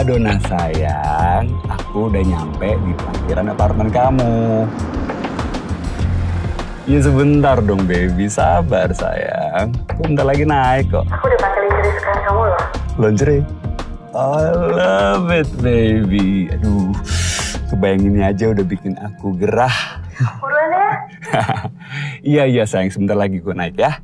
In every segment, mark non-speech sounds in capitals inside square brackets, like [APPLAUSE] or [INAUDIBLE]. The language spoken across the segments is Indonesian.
Dona sayang, aku udah nyampe di parkiran apartemen kamu. Ya sebentar dong baby, sabar sayang. Aku bentar lagi naik kok. Aku udah pakai lingerie sekarang kamu loh. Lingerie? I love it baby. Aduh, kebayanginnya aja udah bikin aku gerah. Buruan ya. [LAUGHS] iya iya sayang, sebentar lagi gue naik ya.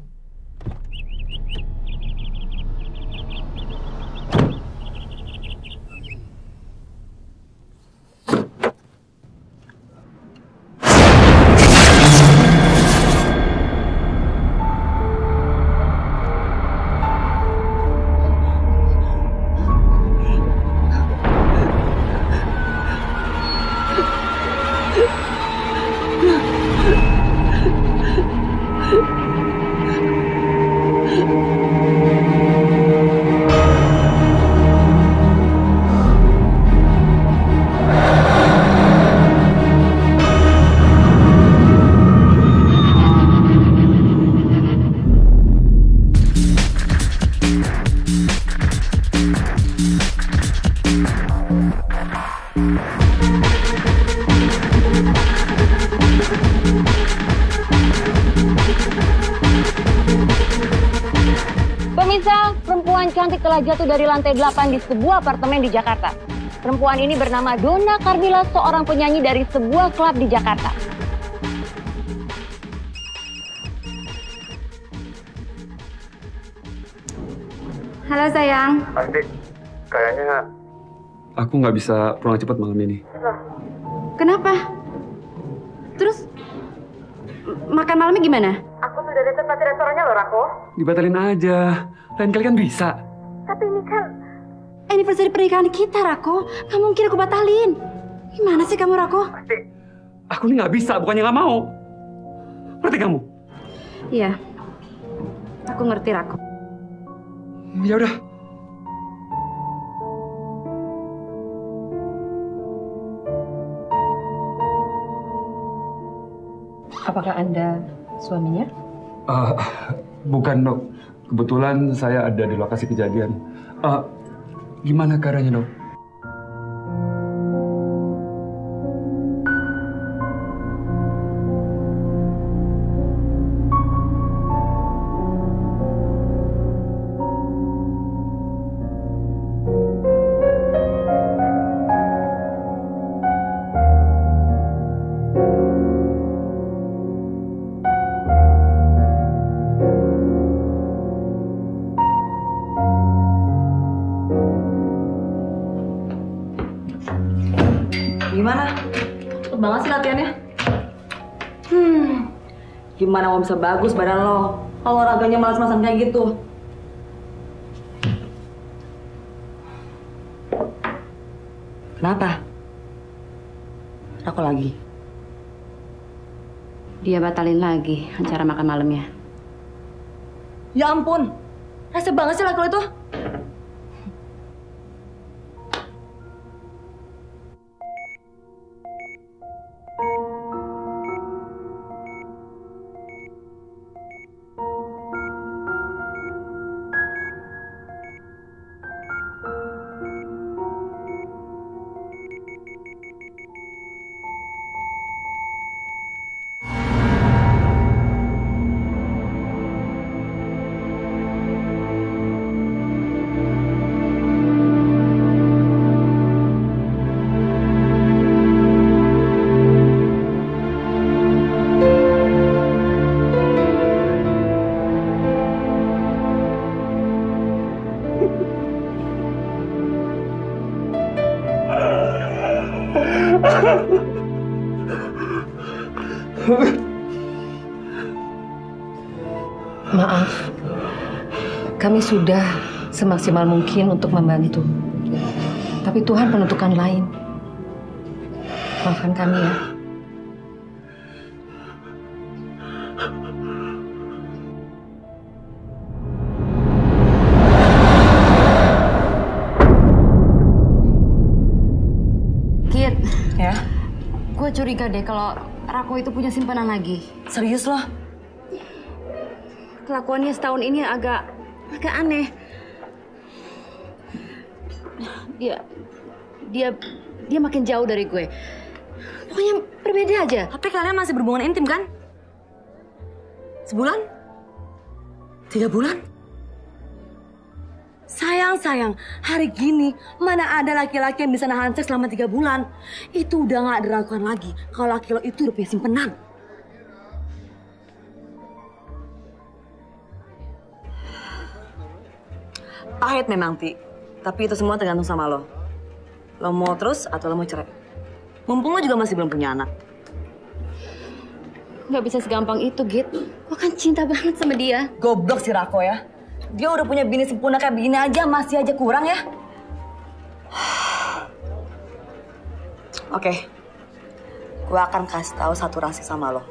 Lantai 8 di sebuah apartemen di Jakarta. Perempuan ini bernama Donna Carmila, seorang penyanyi dari sebuah klub di Jakarta. Halo sayang. Pasti kayaknya aku nggak bisa pulang cepat malam ini. Kenapa? Terus makan malamnya gimana? Aku sudah ada tempat di restorannya loh, Rako. Dibatalin aja. Lain kali kan bisa. Anniversary pernikahan kita, Rako. Kamu mungkin aku batalin. Gimana sih kamu, Rako? Aku ini nggak bisa, bukannya nggak mau. Ngerti kamu? Iya. Aku ngerti, Rako. Ya udah. Apakah Anda suaminya? Eh, bukan dok. Kebetulan saya ada di lokasi kejadian. Eh, keadaannya dok? Bisa bagus badan lo kalau olahraganya malas-malasan kayak gitu? Kenapa? Aku lagi. Dia batalin lagi acara makan malamnya. Ya ampun, rasa banget sih laki lo itu. Maaf, kami sudah semaksimal mungkin untuk membantu. Tapi Tuhan menentukan lain. Maafkan kami ya. Kit, Ya. gue curiga deh kalau Rako itu punya simpanan lagi. Serius loh? Kelakuannya setahun ini agak agak aneh. dia dia dia makin jauh dari gue. Pokoknya berbeda aja. Tapi kalian masih berhubungan intim kan? Sebulan? Tiga bulan? Sayang, sayang. Hari gini, mana ada laki-laki yang bisa nahan seks selama tiga bulan. Itu udah gak diragukan lagi. Kalau laki lo itu udah punya simpenan. Pahit memang, Ti. Tapi itu semua tergantung sama lo. Lo mau terus atau lo mau cerai? Mumpung lo juga masih belum punya anak. Gak bisa segampang itu, Git. Gue kan cinta banget sama dia. Goblok si Rako ya. Dia udah punya bini sempurna kayak begini aja, masih aja kurang ya. [SIGHS] Oke, gue akan kasih tahu satu rahasia sama lo.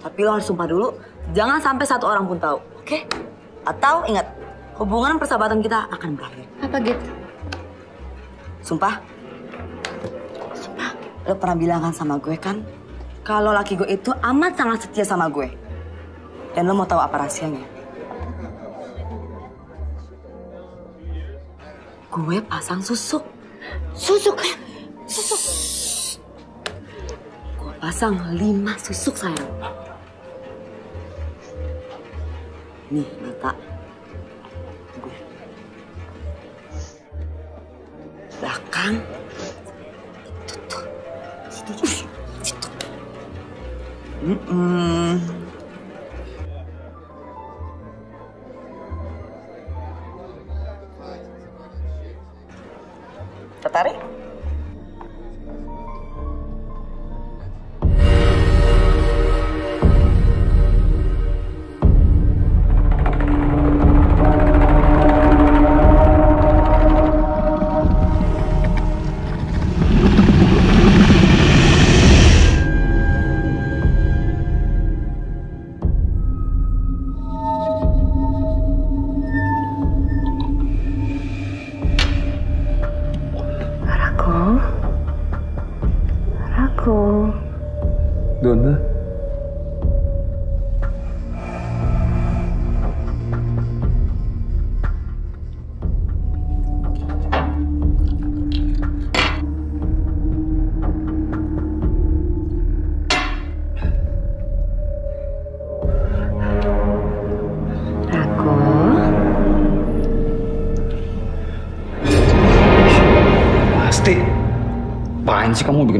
Tapi lo harus sumpah dulu, jangan sampai satu orang pun tahu, oke? Atau ingat, hubungan persahabatan kita akan berakhir. Apa, Git? Sumpah? Sumpah? Lo pernah bilang kan sama gue kan, kalau laki gue itu amat sangat setia sama gue. Dan lo mau tahu apa rahasianya? Gue pasang susuk. Susuk. Susuk. Gue pasang lima susuk sayang. Nih mata. Belakang. Mm-mm. Tertarik?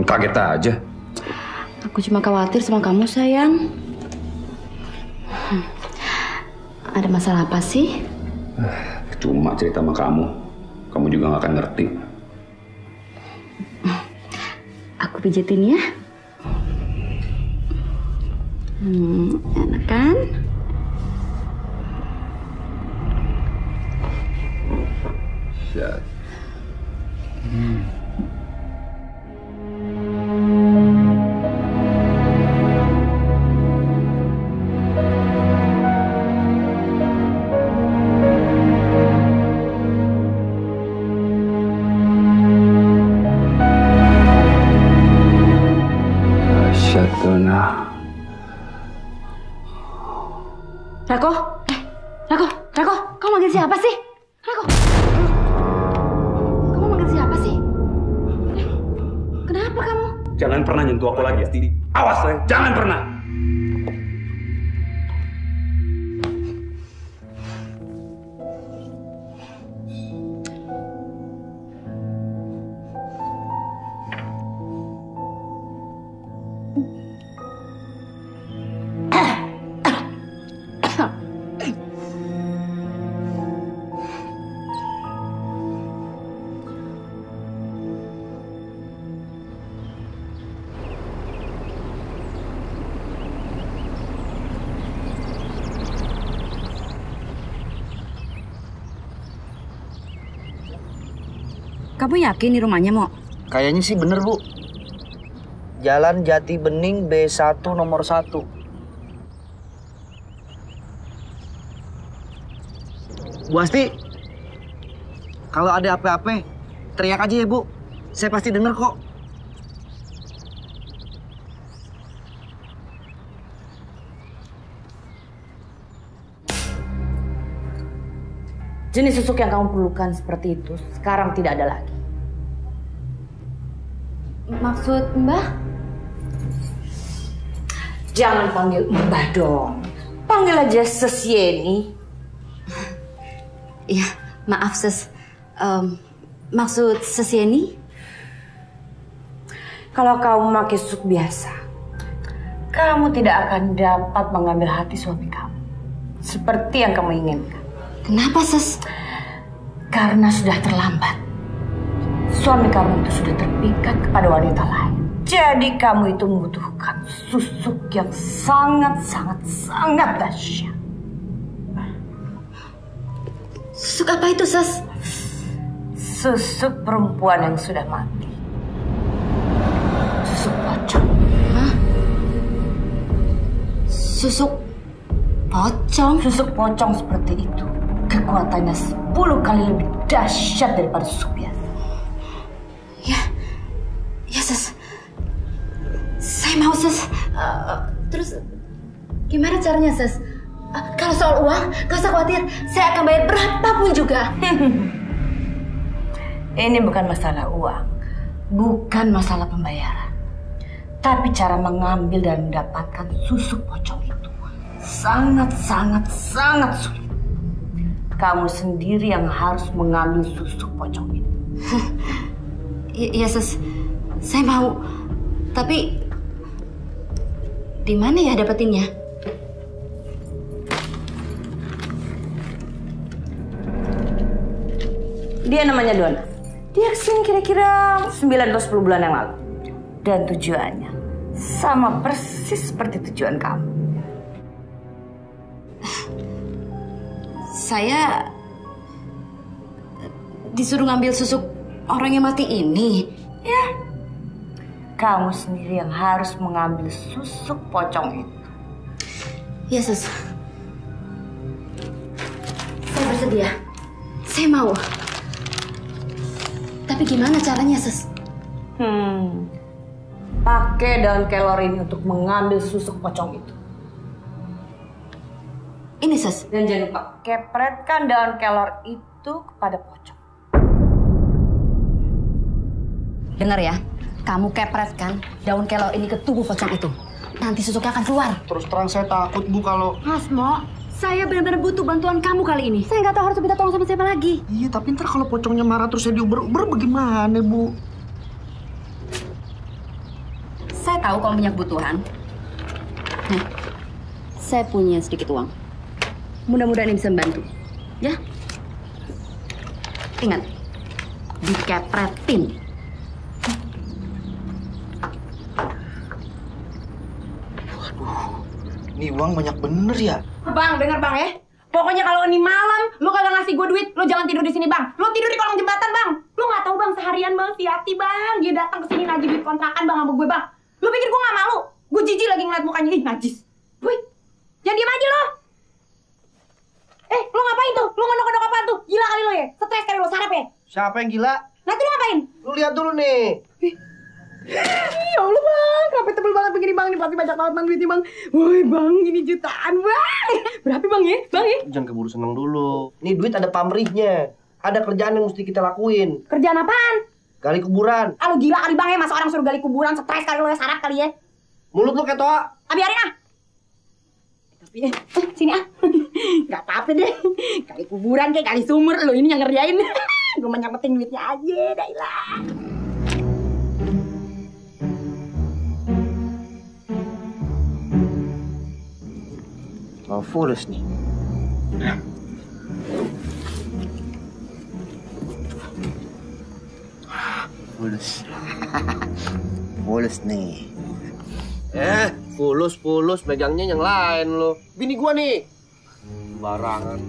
Kaget aja? Aku cuma khawatir sama kamu, sayang. Hmm. Ada masalah apa sih? Cuma cerita sama kamu. Kamu juga gak akan ngerti. Aku pijetin ya. Hmm, enak kan? Kamu yakin di rumahnya, Mo? Kayaknya sih bener, Bu. Jalan Jati Bening B1 nomor 1. Bu Asti, kalau ada apa-apa, teriak aja ya, Bu. Saya pasti denger kok. Jenis susuk yang kamu perlukan seperti itu sekarang tidak ada lagi. Maksud Mbah? Jangan panggil Mbah dong. Panggil aja Ses Yeni. Iya, maaf Ses. Em, maksud Ses Yeni? Kalau kamu pakai susuk biasa, kamu tidak akan dapat mengambil hati suami kamu. Seperti yang kamu inginkan. Kenapa Ses? Karena sudah terlambat. Suami kamu itu sudah terpikat kepada wanita lain. Jadi kamu itu membutuhkan susuk yang sangat-sangat sangat dahsyat. Susuk apa itu Ses? Susuk perempuan yang sudah mati. Susuk pocong. Hah? Susuk pocong? Susuk pocong seperti itu. Kekuatannya 10 kali lebih dahsyat daripada susuk biasa. Saya mau Ses. Eh, terus gimana caranya Ses? Eh, kalau soal uang, gak usah khawatir. Saya akan bayar berapapun juga. [LAUGHS] Ini bukan masalah uang, bukan masalah pembayaran, tapi cara mengambil dan mendapatkan susuk pocong itu sangat sangat sangat sulit. Kamu sendiri yang harus mengambil susuk pocong itu. I- [LAUGHS] Iya Ses. Saya mau. Tapi di mana ya dapetinnya? Dia namanya Dona. Dia ke sini kira-kira 9 atau 10 bulan yang lalu. Dan tujuannya sama persis seperti tujuan kamu. Saya disuruh ngambil susuk orang yang mati ini. Ya, kamu sendiri yang harus mengambil susuk pocong itu. Ya Sus. Saya bersedia. Saya mau. Tapi gimana caranya Sus? Hmm, pakai daun kelor ini untuk mengambil susuk pocong itu. Ini Sus. Dan jangan lupa kepretkan daun kelor itu kepada pocong. Dengar ya, kamu kepretkan daun kelor ini ke tubuh pocong itu. Nanti susuknya akan keluar. Terus terang saya takut bu kalau Mas Mo, saya benar-benar butuh bantuan kamu kali ini. Saya nggak tahu harus minta tolong sama siapa lagi. Iya, tapi ntar kalau pocongnya marah terus saya diuber-uber bagaimana, Bu? Saya tahu kamu punya kebutuhan. Nih, saya punya sedikit uang. Mudah-mudahan ini bisa membantu. Ya? Ingat, dikepretin. Nih uang banyak bener ya? Bang, denger bang ya. Pokoknya kalau ini malam, lu kagak ngasih gue duit, lu jangan tidur di sini bang. Lu tidur di kolong jembatan bang. Lu nggak tahu bang seharian bang si Ati bang, dia datang ke sini nagih duit kontrakan bang sama gue bang. Lu pikir gue nggak malu? Gue jijik lagi ngeliat mukanya ih najis. Wih, jangan diem aja lo. Eh, lu ngapain tuh? Lu ngendok-ngendok apaan tuh? Gila kali lo ya? Stres kali lo, sarap ya? Siapa yang gila? Nanti lu ngapain? Lu lihat dulu nih. Ya Allah bang, kenapa tebel banget begini bang? Ini pasti banyak banget bang duitnya bang. Woi bang, ini jutaan bang. Berapa bang ya? Bang ya? Jangan keburu seneng dulu. Nih duit ada pamrihnya. Ada kerjaan yang mesti kita lakuin. Kerjaan apaan? Gali kuburan. Ah lu gila kali bang ya, masa orang suruh gali kuburan stres kali lo ya, sarap kali ya. Mulut lu kayak toa. Ah biarin ah. Tapi eh, eh, sini ah. [LAUGHS] Gak apa-apa deh. Kali kuburan kayak kali sumur lo ini yang ngerjain. [LAUGHS] Gue menyampetin duitnya aja, dah Oh, fulus nih. Fulus. fulus nih. Eh, fulus fulus megangnya yang lain lo. Bini gua nih. Barangan.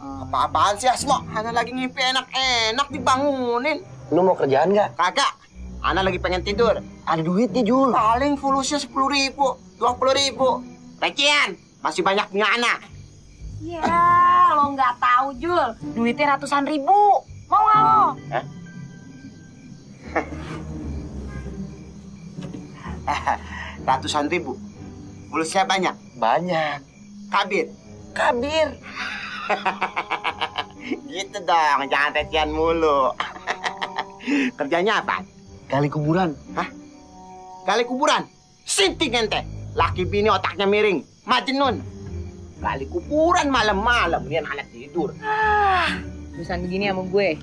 Apa-apaan sih Asmo? Ana lagi ngimpi enak-enak dibangunin. Lu mau kerjaan nggak? Kagak. Ana lagi pengen tidur. Ada duitnya, Jul. Paling fulusnya sepuluh ribu, dua puluh ribu. Recian, masih banyak punya Ana. Ya, lo nggak tahu Jul. Duitnya ratusan ribu. Mau nggak lo? [LAUGHS] Ratusan ribu. Fulusnya banyak. Banyak. Kabir. Kabir. [LAUGHS] gitu dong, jangan recian mulu. [LAUGHS] Kerjanya apa? gali kuburan. Hah? Gali kuburan? Sinting ente. Laki bini otaknya miring. Majnun. Gali kuburan malam-malam. Ini anak tidur. Tulisan begini sama gue.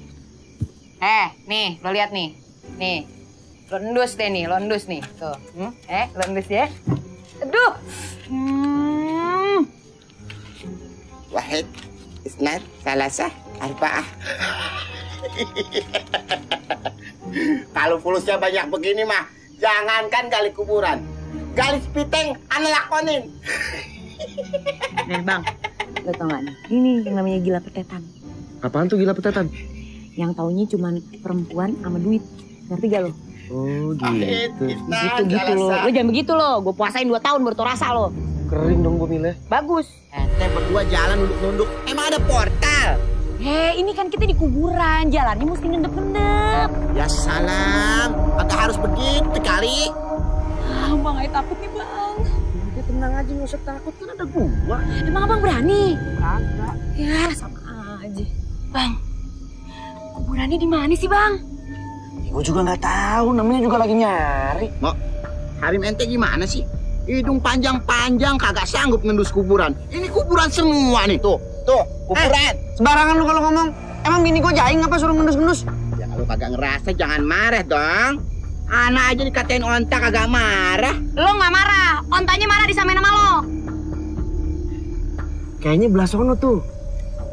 Eh, nih, lo lihat nih. Nih. Lo endus deh nih, lo endus nih. Tuh. Hmm? Eh, lo endus ya. Aduh. Hmm. Wahid, Isnad, Salasah, Arba'ah. [LAUGHS] Kalau fulusnya banyak begini mah, jangankan gali kuburan. Gali spiteng, ane lakonin. Nih bang, lo tau gak nih? Ini yang namanya gila petetan. Apaan tuh gila petetan? Yang taunya cuman perempuan sama duit. Ngerti gak lo? Oh gitu. Gitu gitu lo. Lo jangan begitu lo. Gue puasain 2 tahun baru tau rasa lo. Kering dong gue milih. Bagus. Ente berdua jalan nunduk-nunduk. Emang ada portal? Hei, ini kan kita di kuburan. Jalannya mesti ngendep-ngendep. Ya salam. Agak harus begitu kali. Ah, bang, Ai takut nih bang. Udah tenang aja nggak usah takut kan ada gua. Emang abang berani? Kagak. Ya, sama aja. Bang, kuburannya di mana sih bang? Gue juga nggak tahu. Namanya juga lagi nyari. Mau Harim ente gimana sih? Hidung panjang-panjang kagak sanggup ngendus kuburan. Ini kuburan semua nih tuh. Tuh, kuburan. Sembarangan lu kalau ngomong. Emang bini gue jaing apa suruh ngendus-ngendus? Ya kalau kagak ngerasa jangan marah dong. Anak aja dikatain ontak kagak marah. Lo nggak marah, ontanya marah disamain sama lo. Kayaknya belah sono tuh.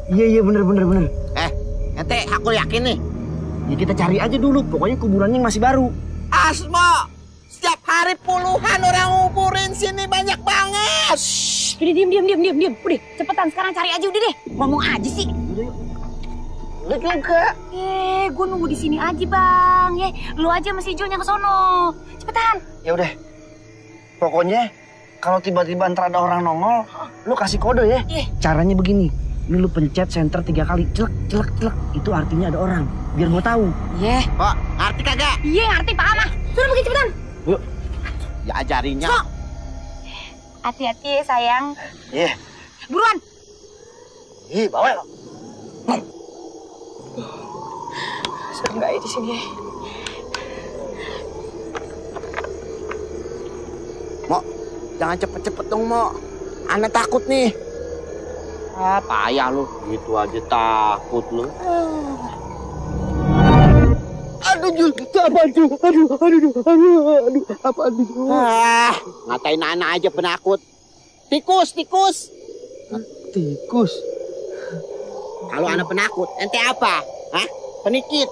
Iya iya bener bener bener. Eh, ente aku yakin nih. Ya kita cari aja dulu. Pokoknya kuburannya masih baru. Asmo, setiap hari puluhan orang nguburin sini banyak banget. Udah diem diem diem diem diem. Udah cepetan sekarang cari aja udah deh. Ngomong aja sih. Lu juga. Eh, gue nunggu di sini aja bang. Ya, lu aja masih Jo yang ke sono. Cepetan. Ya udah. Pokoknya kalau tiba-tiba ntar ada orang nongol, lu kasih kode ya. Iya. Caranya begini. Ini lu pencet center tiga kali, celek, celek, celek. Itu artinya ada orang. Biar gua tahu. Iya. Kok ngerti kagak? Iya ngerti paham ah. Sudah pergi cepetan. Yuk. Ya ajarinya. Sok. Hati-hati ya sayang. Iya. Buruan. Ih, bawa lo. Serem gak ya di sini? Mo, jangan cepet-cepet dong, Mo. Anak takut nih. Ah, payah lu. Gitu aja takut lu. Aduh, Jul. Itu apaan, Jul? Aduh, aduh, aduh, aduh, aduh. Apaan, Jul? Ah, ngatain anak aja penakut. Tikus, tikus. Tikus. Kalau anak penakut, ente apa? Hah? Penikit.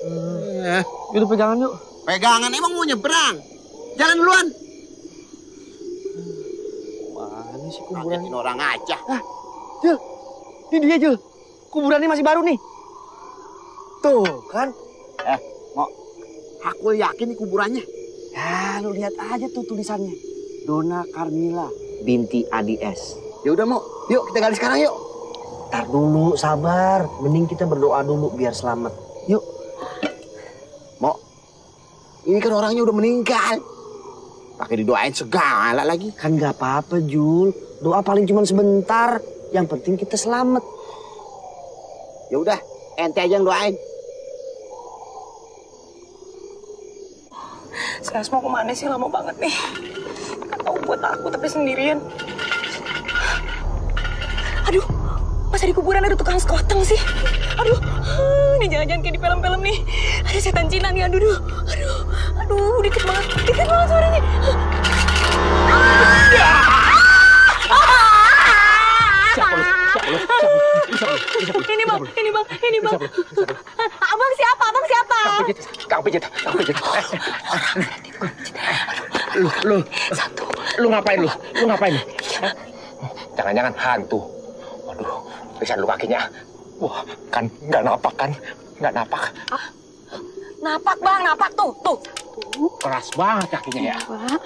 Eh, Yaudah pegangan yuk. pegangan emang mau nyebrang. Jalan duluan. Mana sih Ngajakin orang aja. Jul, ini dia Jul. Kuburannya masih baru nih. Tuh kan. Eh, mau aku yakin nih kuburannya. Ya, lu lihat aja tuh tulisannya. Dona Carmila binti Adi S. Ya udah mau, yuk kita gali sekarang yuk. Ntar dulu, sabar. Mending kita berdoa dulu biar selamat. Yuk. Mau, ini kan orangnya udah meninggal. Pakai didoain segala lagi. Kan nggak apa-apa, Jul. Doa paling cuma sebentar. Yang penting kita selamat. Ya udah, ente aja yang doain. Si Asma ke mana sih lama banget nih? Gak tau buat aku tapi sendirian. Aduh, masa di kuburan ada tukang sekoteng sih? Aduh, ini jangan-jangan kayak di film-film nih. Ada setan Cina nih, aduh, aduh, aduh, aduh, dikit banget, dikit banget suaranya. Siapa lu? Siapa lu? Siapa lu? Siapa lu? Siapa lu? Ini bang, ini bang, ini bang. Abang siapa? Abang siapa? Kang pijit, kang pijit. Lu, lu. Satu. Lu ngapain lu? Lu ngapain? Jangan-jangan hantu. Waduh, bisa lu kakinya. Wah, kan nggak napak kan? Nggak napak. Napak bang, napak tuh, tuh. Keras banget kakinya ya. Pak,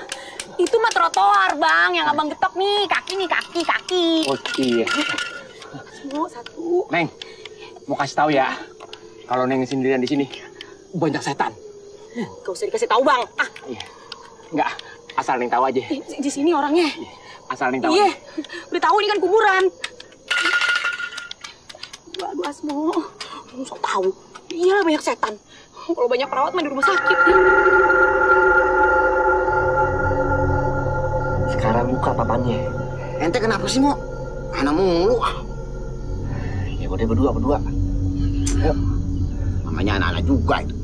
itu mah trotoar bang, yang abang getok nih, kaki nih, kaki, kaki. Oh iya. Semua satu. Neng, mau kasih tahu ya. Kalau Neng sendirian di sini, banyak setan. Gak usah dikasih tahu bang. Ah, Nggak, asal Neng tahu aja. di, di sini orangnya. Asal Neng tahu Iya, udah tahu ini kan kuburan. Aduh, aduh Asmo, sok tahu. Iya banyak setan. Kalau banyak perawat mah di rumah sakit. Sekarang buka papannya. Ente kenapa sih, Mo? Anak mulu. ah. Ya udah berdua, berdua. Ayo. Namanya anak-anak juga itu.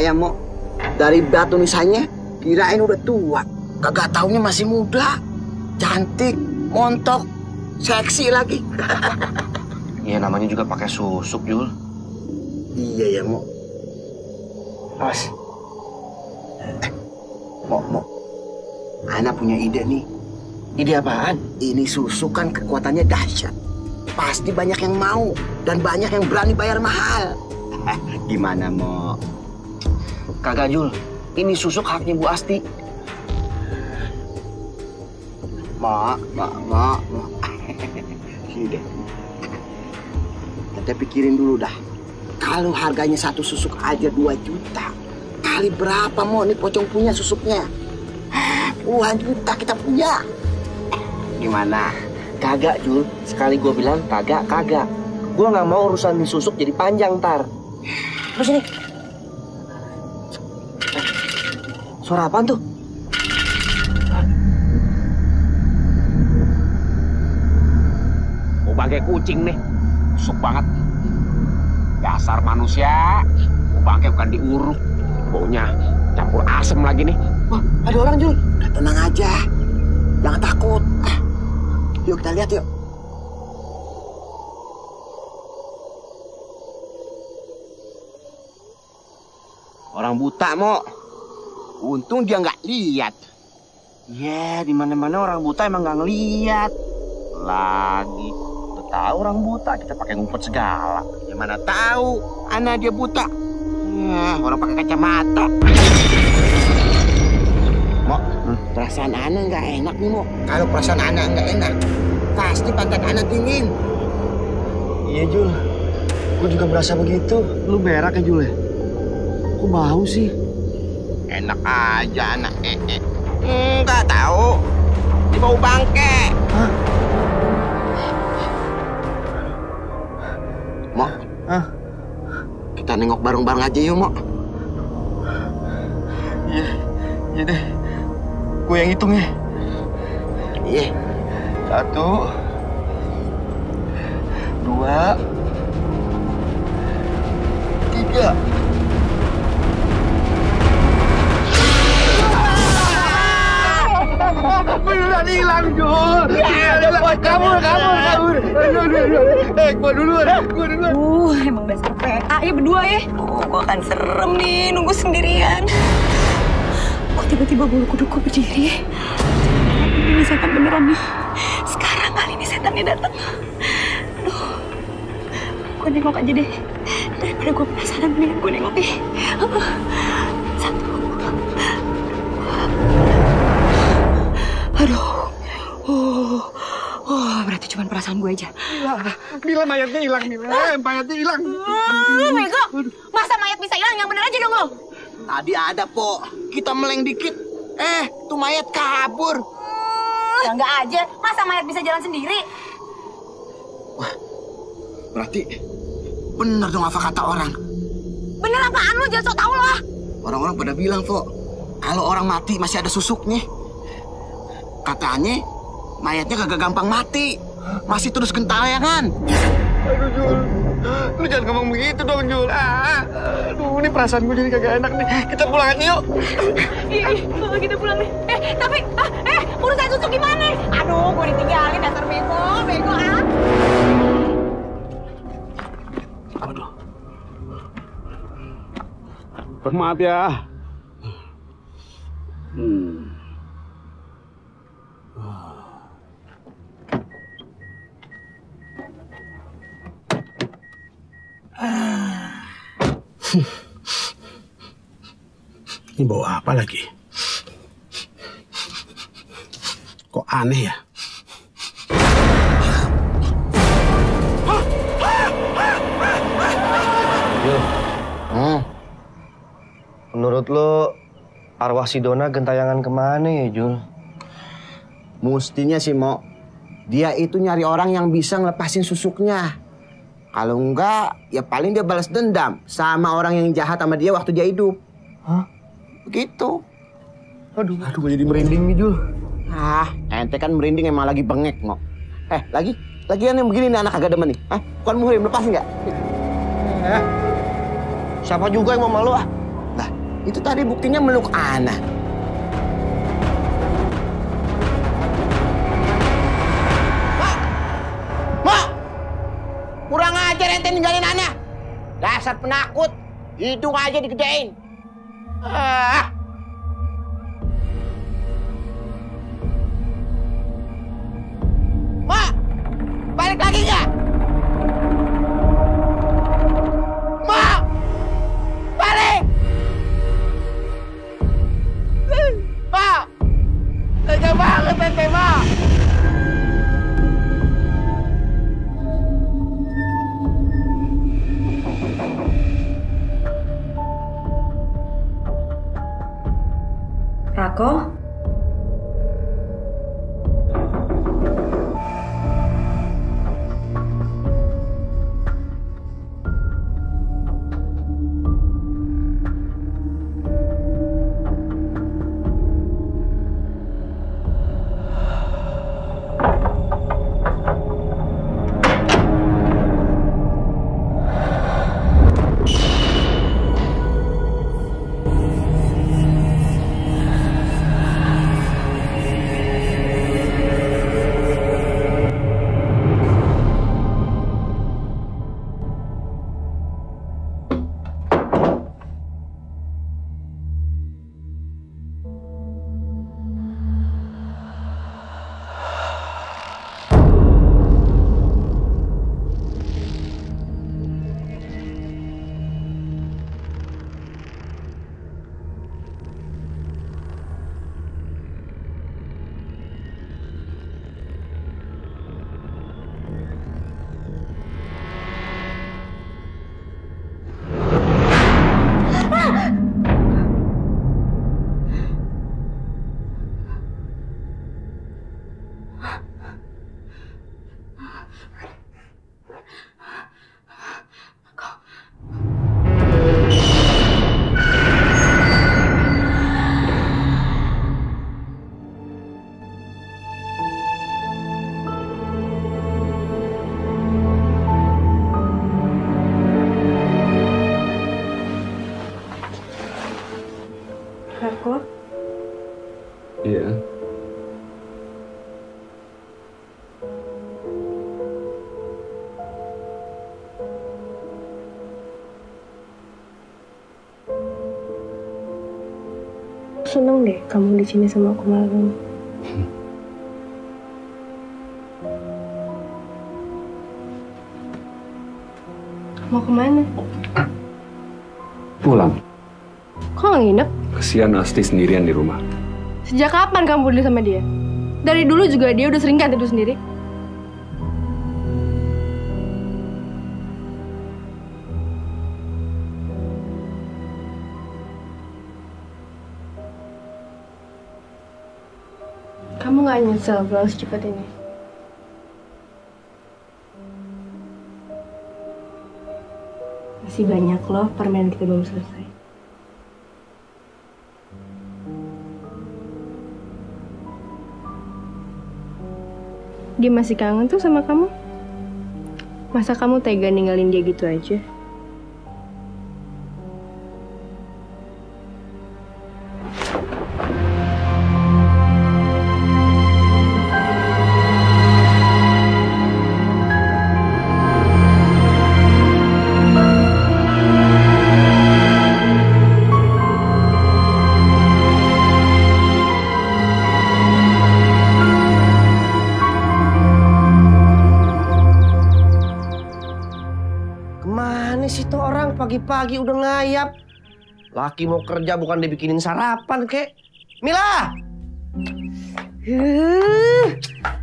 Ya, Mo. Dari batu nisannya, kirain udah tua. Kagak taunya masih muda. Cantik, montok, seksi lagi. [LAUGHS] Iya namanya juga pakai susuk, Jul. Iya ya, Mo. Awas. Mo, Mo. Ana punya ide nih. Ide apaan? Ini susu kan kekuatannya dahsyat. Pasti banyak yang mau dan banyak yang berani bayar mahal. [LAUGHS] Gimana, Mo? Kagak, Jul. Ini susuk haknya Bu Asti. Mak, mak, mak, mak. [LAUGHS] Sini deh. Kita pikirin dulu dah. Kalau harganya satu susuk aja 2 juta. Kali berapa mau nih pocong punya susuknya? Puluhan juta kita punya. Gimana? Kagak, Jul. Sekali gue bilang kagak, kagak. Gue nggak mau urusan di susuk jadi panjang, tar. Terus ini. Suara apaan tuh? Mau bangke kucing nih. Busuk banget. Dasar manusia. Mau bangke bukan diuruk. Baunya campur asem lagi nih. Wah, ada orang, Jul. Udah tenang aja. Jangan takut. Ah, Yuk kita lihat yuk. Orang buta, Mo. Untung dia nggak lihat. Ya, di mana-mana orang buta emang nggak ngeliat. Lagi. Udah tahu orang buta, kita pakai ngumpet segala. Ya mana tahu, anak dia buta. Ya, orang pakai kacamata. Mo, perasaan Ana nggak enak nih, Mo. Kalau perasaan Ana nggak enak, pasti pantat Ana dingin. Iya, Jul. Gue juga merasa begitu. Lu berak ya, Jul ya? Kok bau sih? Enak aja anak eh, eh. Enggak tahu. Di bau bangke. Hah? Hah? Kita nengok bareng-bareng aja yuk, Mo. Iya, iya deh. Gue yang hitung ya. Iya. Satu. Dua. Tiga. Beneran hilang, Jul. Ya, kabur, kabur, kabur. Aduh, aduh. Eh, gua duluan, gua duluan. Uh, emang dasar PA ya berdua ya. Oh, gua kan serem nih nunggu sendirian. Kok tiba-tiba bulu kudukku berdiri? Ini setan beneran nih. Sekarang kali ini setannya datang. Aduh, nengok aja deh. Daripada gue penasaran, mendingan gue nengok deh. Berarti cuma perasaan gue aja. Bila mayatnya hilang, Bila. Mayatnya hilang. Ah, Mego, masa mayat bisa hilang? Yang bener aja dong lo. Tadi ada, Po. Kita meleng dikit. Eh, tuh mayat kabur. Ya enggak aja, masa mayat bisa jalan sendiri? Berarti bener dong apa kata orang. Bener apaan lu? Jangan sok tau lo ah. Orang-orang pada bilang, Po. Kalau orang mati masih ada susuknya. Katanya mayatnya kagak gampang mati. Masih terus gentayangan. Aduh, Jul. Lu jangan ngomong begitu dong, Jul. Ah, aduh, ini perasaan gue jadi kagak enak nih. Kita pulang aja yuk. Iya, iya, kita pulang nih. Eh, tapi, ah, eh, urusan susuk gimana? Aduh, gue ditinggalin dasar bego, bego ah. Maaf ya. Hmm. Ini bau apa lagi? Kok aneh ya? Hmm. Menurut lo arwah si Dona gentayangan ke mana ya Jul? Mustinya sih mau dia itu nyari orang yang bisa ngelepasin susuknya. Kalau enggak, ya paling dia balas dendam sama orang yang jahat sama dia waktu dia hidup. Hah? Begitu. Aduh, aduh gue jadi merinding nih Jul. Ah, ente kan merinding emang lagi bengek mau. Eh, lagi, lagian yang begini nih anak agak demen nih. Hah? Bukan muhrim, lepasin nggak? Eh, siapa juga yang mau malu ah? Lah, itu tadi buktinya meluk Ana. Ente ninggalin Ana. Dasar penakut. Hidung aja digedein. Ah. Mak! Balik lagi nggak? Mak! Balik! Mak! Tega banget ente, Mak! Rako? Seneng deh kamu di sini sama aku malam. Mau ke mana? Pulang. Kok nggak nginep? Kesian Asti sendirian di rumah. Sejak kapan kamu peduli sama dia? Dari dulu juga dia udah sering kan tidur sendiri. Nggak nyesel pulang secepat ini? Masih banyak loh permainan kita belum selesai. Dia masih kangen tuh sama kamu? Masa kamu tega ninggalin dia gitu aja? Pagi-pagi udah ngayap? Laki mau kerja bukan dibikinin sarapan kek. Mila! Eh,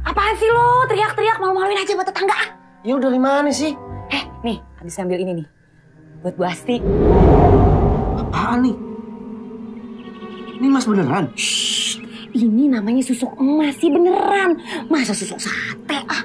apaan sih lo? Teriak-teriak malu-maluin aja buat tetangga. ah. Ya udah dari mana sih? Eh, nih, habis ambil ini nih. buat Bu Asti. Apaan nih? Ini mas beneran? Ini namanya susuk emas sih beneran. Masa susuk sate ah?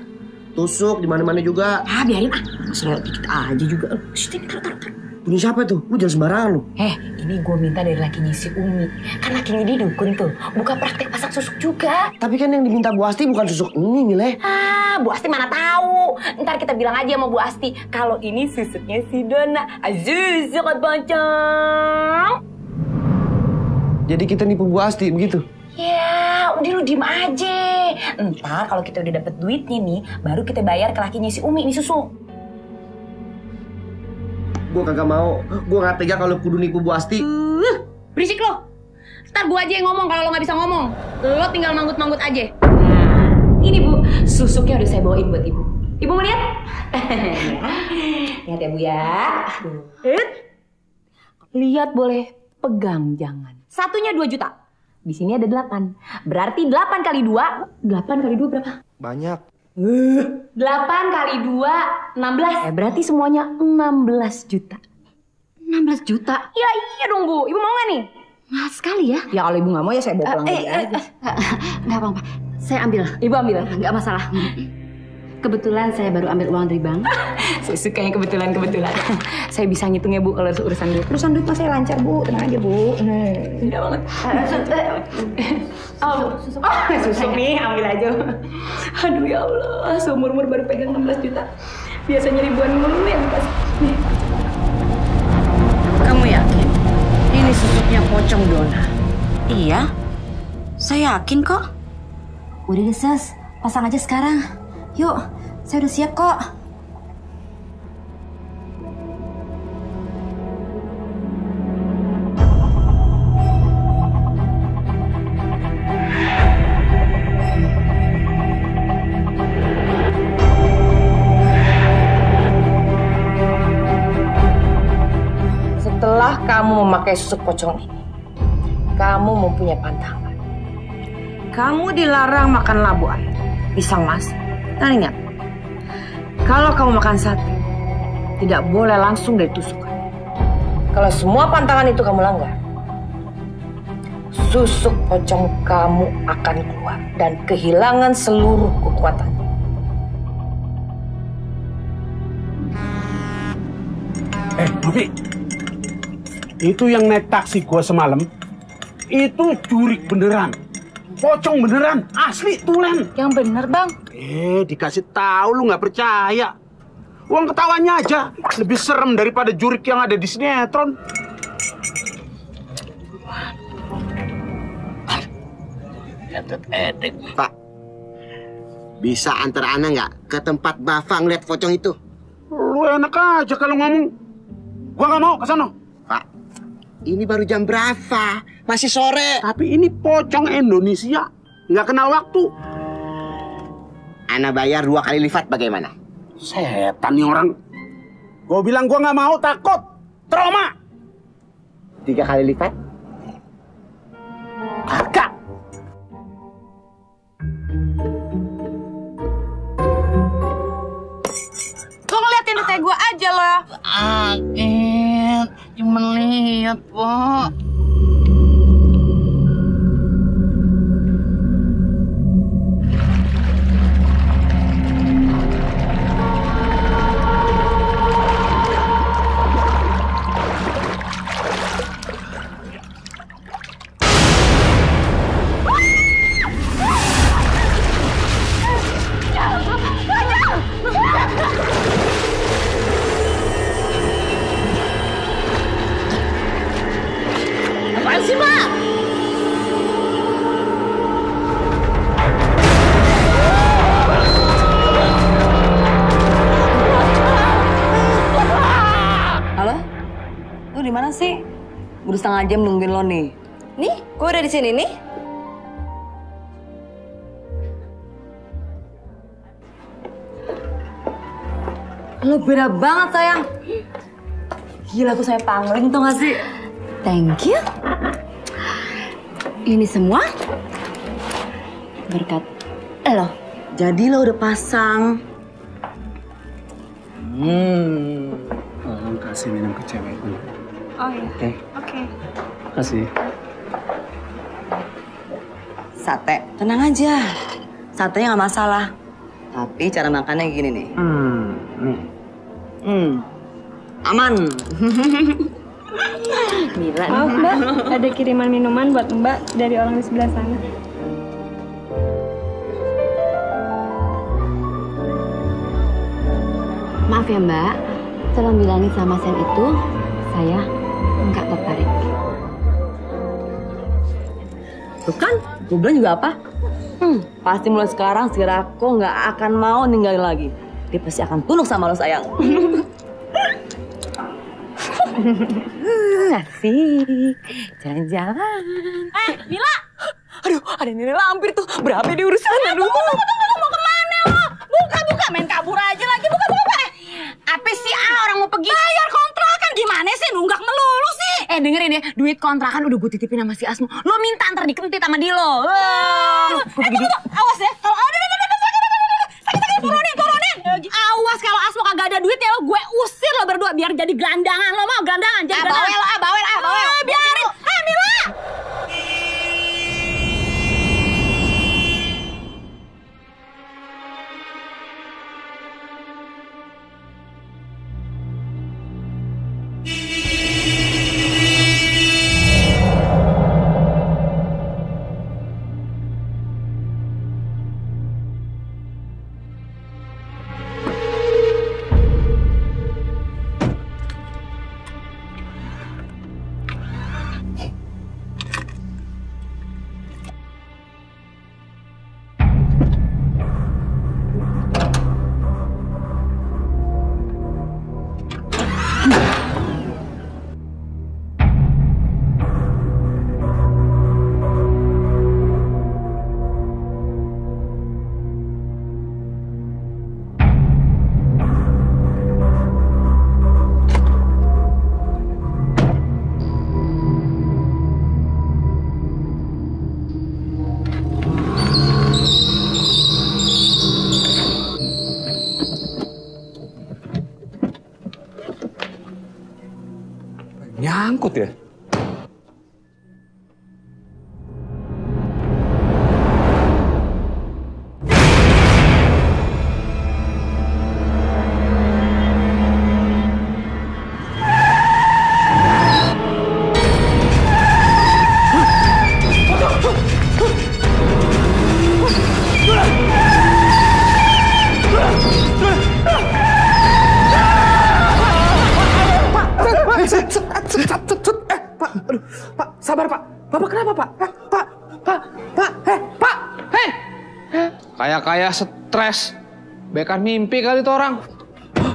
Tusuk di mana-mana juga. Ah biarin ah. Selewat dikit aja juga. Shh, taruh, taruh, taruh. Punya siapa tuh? Lu jangan sembarangan lu. Eh, ini gue minta dari lakinya si Umi. Kan lakinya dia dukun tuh. Buka praktek pasang susuk juga. Tapi kan yang diminta Bu Asti bukan susuk ini, Mile. Ah, Bu Asti mana tahu. Ntar kita bilang aja sama Bu Asti kalau ini susuknya si Dona. Aziz, sangat bancang. Jadi kita nipu Bu Asti, begitu? Ya, udah lu diem aja. Ntar kalau kita udah dapet duitnya nih, baru kita bayar ke lakinya si Umi ini susu. Gue kagak mau. Gue gak tega kalau kudu nipu Bu Asti. Uh, berisik lo. Ntar gue aja yang ngomong kalau lo nggak bisa ngomong. Lo tinggal manggut-manggut aja. Ini bu, susuknya udah saya bawain buat ibu. Ibu mau lihat? [LAUGHS] lihat ya bu ya. Lihat. Lihat boleh, pegang jangan. Satunya 2 juta. Di sini ada 8. Berarti 8 kali 2, 8 kali 2 berapa? Banyak. 8 kali 2, 16. Eh, berarti semuanya 16 juta. 16 juta? Ya iya dong bu, ibu mau gak nih? Mahal sekali ya. Ya kalau ibu gak mau ya saya bawa pulang Eh, lagi eh, aja. eh, Nggak apa-apa. Saya ambil. Ibu ambil? Nggak masalah. Kebetulan saya baru ambil uang dari bank. [LAUGHS] Saya suka yang kebetulan-kebetulan. [LAUGHS] saya bisa ngitung ya bu kalau urusan duit. Urusan duit mah saya lancar bu, tenang aja bu. Hmm, Indah banget. Oh, susuk. [LAUGHS] Oh, susuk nih, ambil aja. Aduh ya Allah, seumur-umur baru pegang 16 juta. Biasanya ribuan mulu dikasih. Nih. Kamu yakin? Ini susuknya pocong Dona. Iya. Saya yakin kok. Udah deh, Sus. Pasang aja sekarang. Yuk, saya udah siap kok. Setelah kamu memakai susuk pocong ini, kamu mempunyai pantangan. Kamu dilarang makan labu ayam, pisang mas. Dan ingat, kalau kamu makan sate, tidak boleh langsung dari tusukan. Kalau semua pantangan itu kamu langgar, susuk pocong kamu akan keluar dan kehilangan seluruh kekuatan. Eh, Novi. Itu yang naik taksi gua semalam, itu jurik beneran. Pocong beneran, asli tulen. Yang bener, Bang. Eh, dikasih tahu lu nggak percaya. Uang ketawanya aja lebih serem daripada jurik yang ada di sinetron. Pak, bisa antar Ana nggak ke tempat Bafang lihat pocong itu? Lu enak aja kalau ngomong. Gua nggak mau ke sana. Pak, ini baru jam berapa? Masih sore. Tapi ini pocong Indonesia. Nggak kenal waktu. Ana bayar dua kali lipat bagaimana? Setan nih orang. Gua bilang gua nggak mau, takut. Trauma. Tiga kali lipat? Kagak. Lo ngeliatin teh gue aja loh. Sakit, cuma lihat, Pak. Mana sih? Udah setengah jam nungguin lo nih. Nih, gue udah di sini nih. Lo beda banget sayang. Gila aku saya pangling tuh gak sih? Thank you. Ini semua berkat lo. Jadi lo udah pasang. Hmm. tolong kasih minum ke cewekku. Oh iya. Oke. Oke. Kasih. Sate, tenang aja. Satenya nggak masalah. Tapi cara makannya gini nih. Hmm, nih. Hmm, aman. [LAUGHS] Gila Maaf mbak, ada kiriman minuman buat mbak dari orang di sebelah sana. Maaf ya mbak, tolong bilangin sama Sen itu saya nggak tertarik. Tuh kan, gue bilang juga apa? Hmm, pasti mulai sekarang si Rako nggak akan mau ninggalin lagi. Dia pasti akan tunduk sama lo sayang. [LAUGHS] Asik, jalan-jalan. Eh, Mila! Aduh, ada nilai lampir tuh. Berapa di urusan? Aduh. Tunggu, tunggu, tunggu, mau ke mana lo? Buka, buka. Main kabur aja lagi. Buka, buka, buka. Apa sih ah orang mau pergi? Bayar kontrakan gimana sih? Nunggak melulu sih. Eh dengerin ya, duit kontrakan udah gue titipin sama si Asmo. Lo minta ntar dikentit sama Dilo. Eh, tunggu. Awas ya. Kalau ada, ada, ada, ada, sakit, sakit, turunin, turunin. Awas kalau Asmo kagak ada duit ya lo gue usir lo berdua biar jadi gelandangan lo mau gelandangan jadi Ah, bawel, ah, bawel, ah, bawel. Eh, Nyangkut ya? Stres. Bekan mimpi kali tuh orang. Tuh?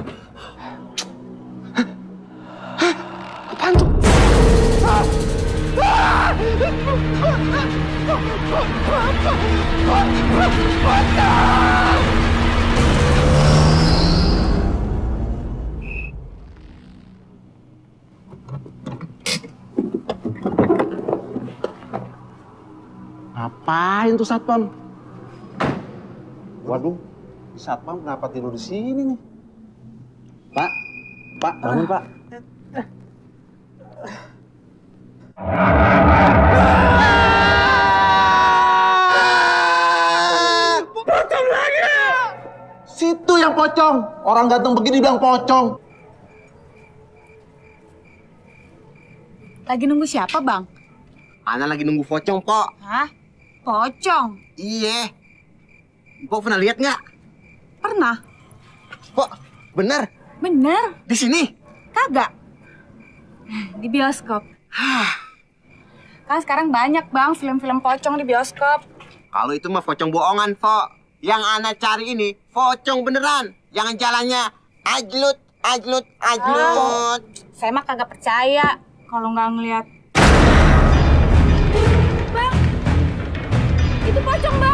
Ngapain tuh satpam? Waduh, satpam kenapa tidur di sini nih? Pak, Pak, bangun Pak. Pocong lagi! Situ yang pocong. Orang ganteng begini bilang pocong. Lagi nunggu siapa, Bang? Ana lagi nunggu pocong, Pok. Hah? Pocong? Iya. Pok pernah lihat nggak? Pernah. Pok, bener? Bener. Di sini? Kagak. Di bioskop. kan sekarang banyak, Bang, film-film pocong di bioskop. Kalau itu mah pocong bohongan, Pok. Yang Ana cari ini pocong beneran. Yang jalannya ajlut, ajlut, ajlut. Saya mah kagak percaya kalau nggak ngeliat. Bang, itu pocong, Bang.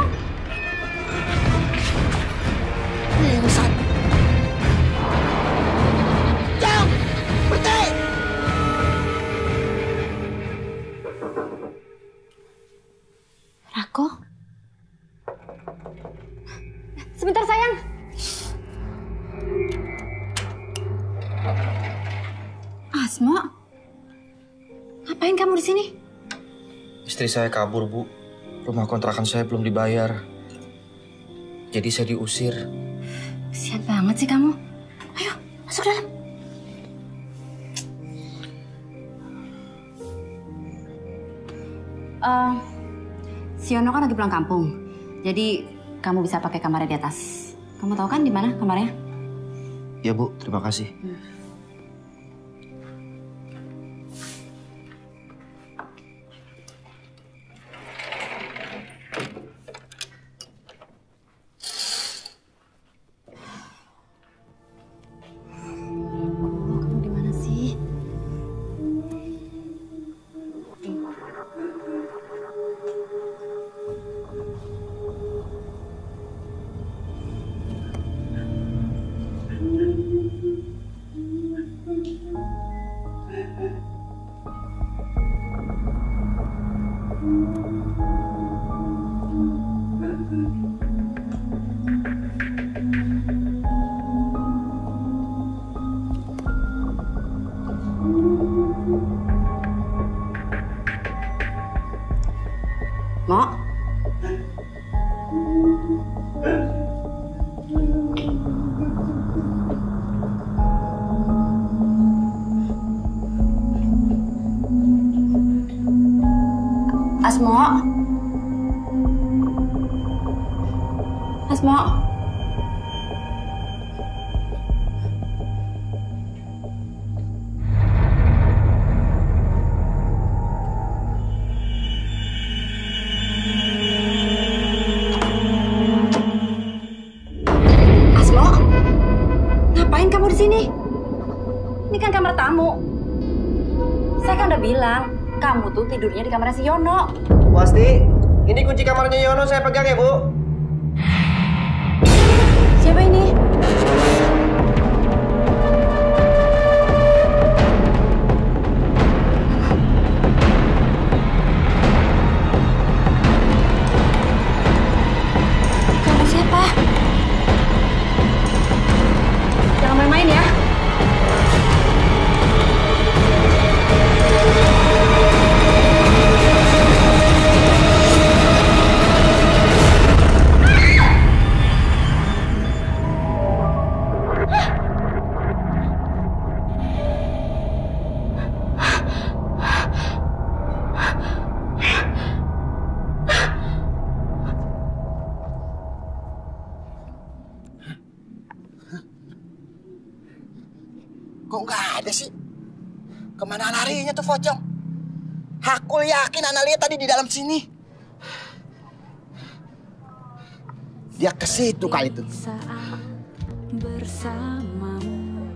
Rako? Sebentar sayang. Asmo, ngapain kamu di sini? Istri saya kabur, Bu. Rumah kontrakan saya belum dibayar. Jadi saya diusir. Kesian banget sih kamu. Ayo, masuk dalam. Eh, Siono kan lagi pulang kampung. Jadi kamu bisa pakai kamarnya di atas. Kamu tahu kan di mana kamarnya? Ya, Bu. Terima kasih. Kamu tuh tidurnya di kamar situ kali itu. bersamamu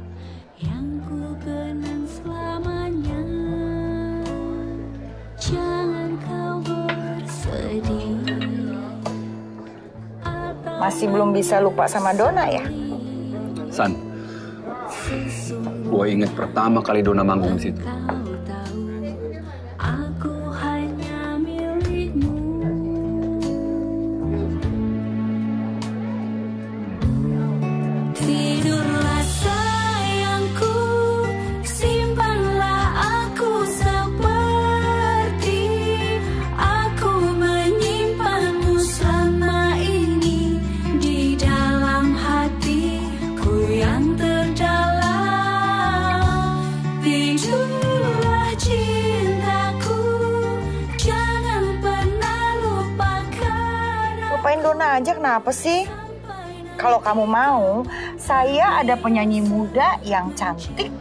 yang ku kenang selamanya jangan kau bersedih Masih belum bisa lupa sama Dona ya? San, gue inget pertama kali Dona manggung di situ. Kenapa sih? Kalau kamu mau, saya ada penyanyi muda yang cantik,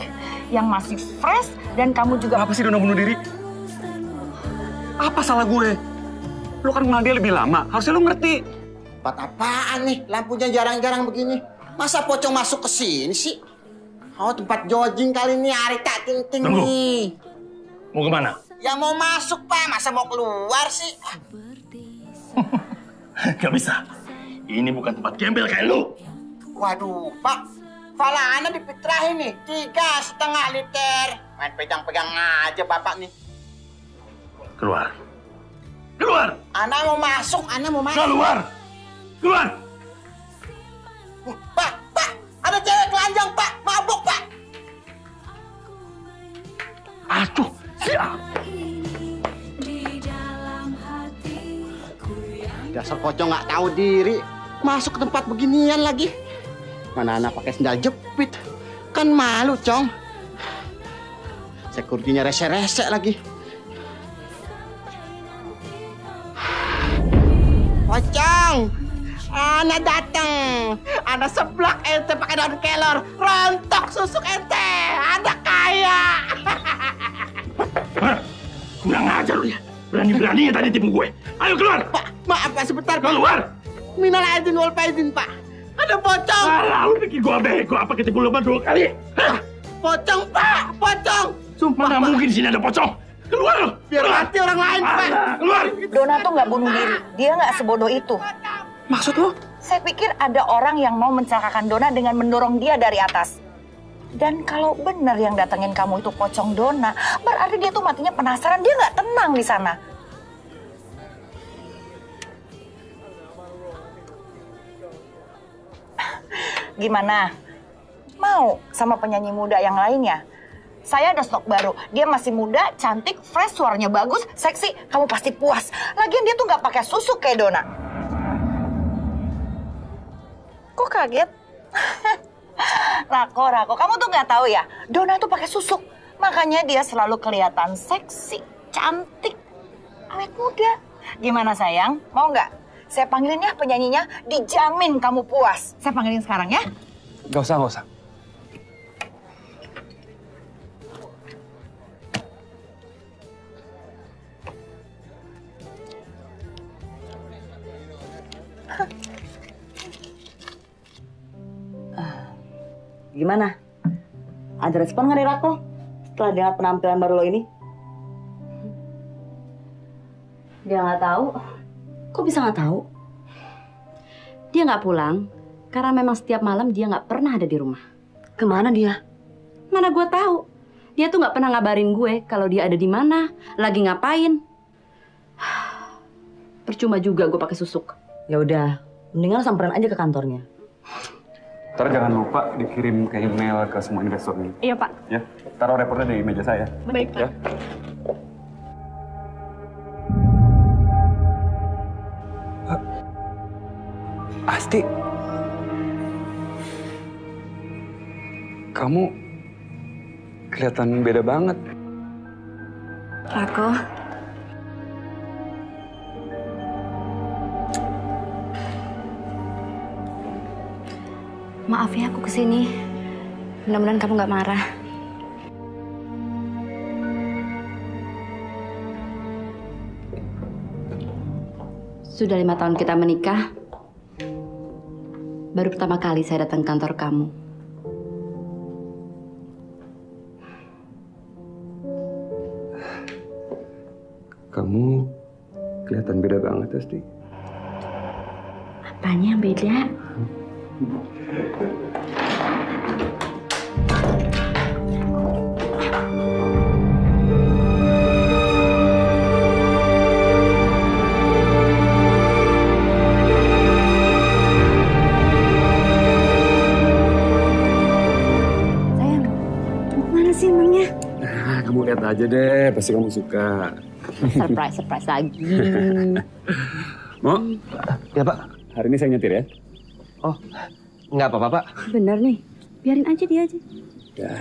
yang masih fresh, dan kamu juga... Apa sih Dona bunuh diri? Apa salah gue? Lu kan kenal dia lebih lama, harusnya lu ngerti. Tempat apaan nih? Lampunya jarang-jarang begini. Masa pocong masuk ke sini sih? Oh, tempat jogging kali ini hari tak ting-ting Tunggu. nih. Mau ke mana? Ya mau masuk, Pak. Masa mau keluar sih? [LAUGHS] Gak bisa. Ini bukan tempat gembel kayak lu. Waduh, Pak. Fala Ana dipitrah ini tiga setengah liter. Main pegang-pegang aja bapak nih. Keluar. Keluar! Ana mau masuk, Ana mau masuk. Keluar! Keluar! Pak, pak, ada cewek telanjang, pak. Mabuk, pak. Aduh, siap. Dasar pocong nggak tahu diri. Masuk ke tempat beginian lagi. Mana anak pakai sendal jepit. Kan malu, Cong. Sekuritinya rese-rese lagi. Pocong! Ana datang. Ana seblak ente pakai daun kelor. Rontok susuk ente. Ana kaya. Kurang ajar lu ya. Berani-beraninya tadi tipu gue. Ayo keluar. Pak, maaf Pak sebentar. Pak. Keluar. Minal aidin wal faizin, Pak. Ada pocong. Alah, lu pikir gue bego apa ketipu lu dua kali? Hah? Pocong, Pak. Pocong. Sumpah Mana mungkin di sini ada pocong. Keluar lu. Biar mati orang lain, Pak. Keluar. Dona tuh nggak bunuh diri. Dia nggak sebodoh itu. Maksud lo? Saya pikir ada orang yang mau mencelakakan Dona dengan mendorong dia dari atas. Dan kalau benar yang datengin kamu itu pocong Dona, berarti dia tuh matinya penasaran. Dia nggak tenang di sana. Gimana? Mau sama penyanyi muda yang lainnya? Saya ada stok baru. Dia masih muda, cantik, fresh, suaranya bagus, seksi. Kamu pasti puas. Lagian dia tuh nggak pakai susu kayak Dona. Kok kaget? [LAUGHS] Rako, Rako, kamu tuh nggak tahu ya, Dona tuh pakai susuk. Makanya dia selalu kelihatan seksi, cantik, awet muda. Gimana sayang, mau nggak? Saya panggilin ya penyanyinya, dijamin kamu puas. Saya panggilin sekarang ya. Gak usah, gak usah. Gimana? Ada respon nggak dari Rako setelah dengar penampilan baru lo ini? Dia nggak tahu. Kok bisa nggak tahu? Dia nggak pulang karena memang setiap malam dia nggak pernah ada di rumah. Ke mana dia? Mana gue tahu. Dia tuh nggak pernah ngabarin gue kalau dia ada di mana, lagi ngapain. [SIGHS] Percuma juga gue pakai susuk. Ya udah, mendingan samperin aja ke kantornya. Ntar jangan lupa dikirim ke email ke semua investor ini. Iya, Pak. Ya, taruh reportnya di meja saya. Baik, Pak. Ya. Asti, kamu kelihatan beda banget. Rako, maaf ya aku ke sini. Mudah-mudahan kamu nggak marah. Sudah lima tahun kita menikah. Baru pertama kali saya datang ke kantor kamu. Kamu kelihatan beda banget, Asti. Apanya yang beda? [LAUGHS] aja deh, pasti kamu suka. Surprise, surprise lagi. [LAUGHS] Mau? Ya, Pak. Hari ini saya nyetir ya. Oh, nggak apa-apa, Pak. Bener nih, biarin aja dia aja. Ya.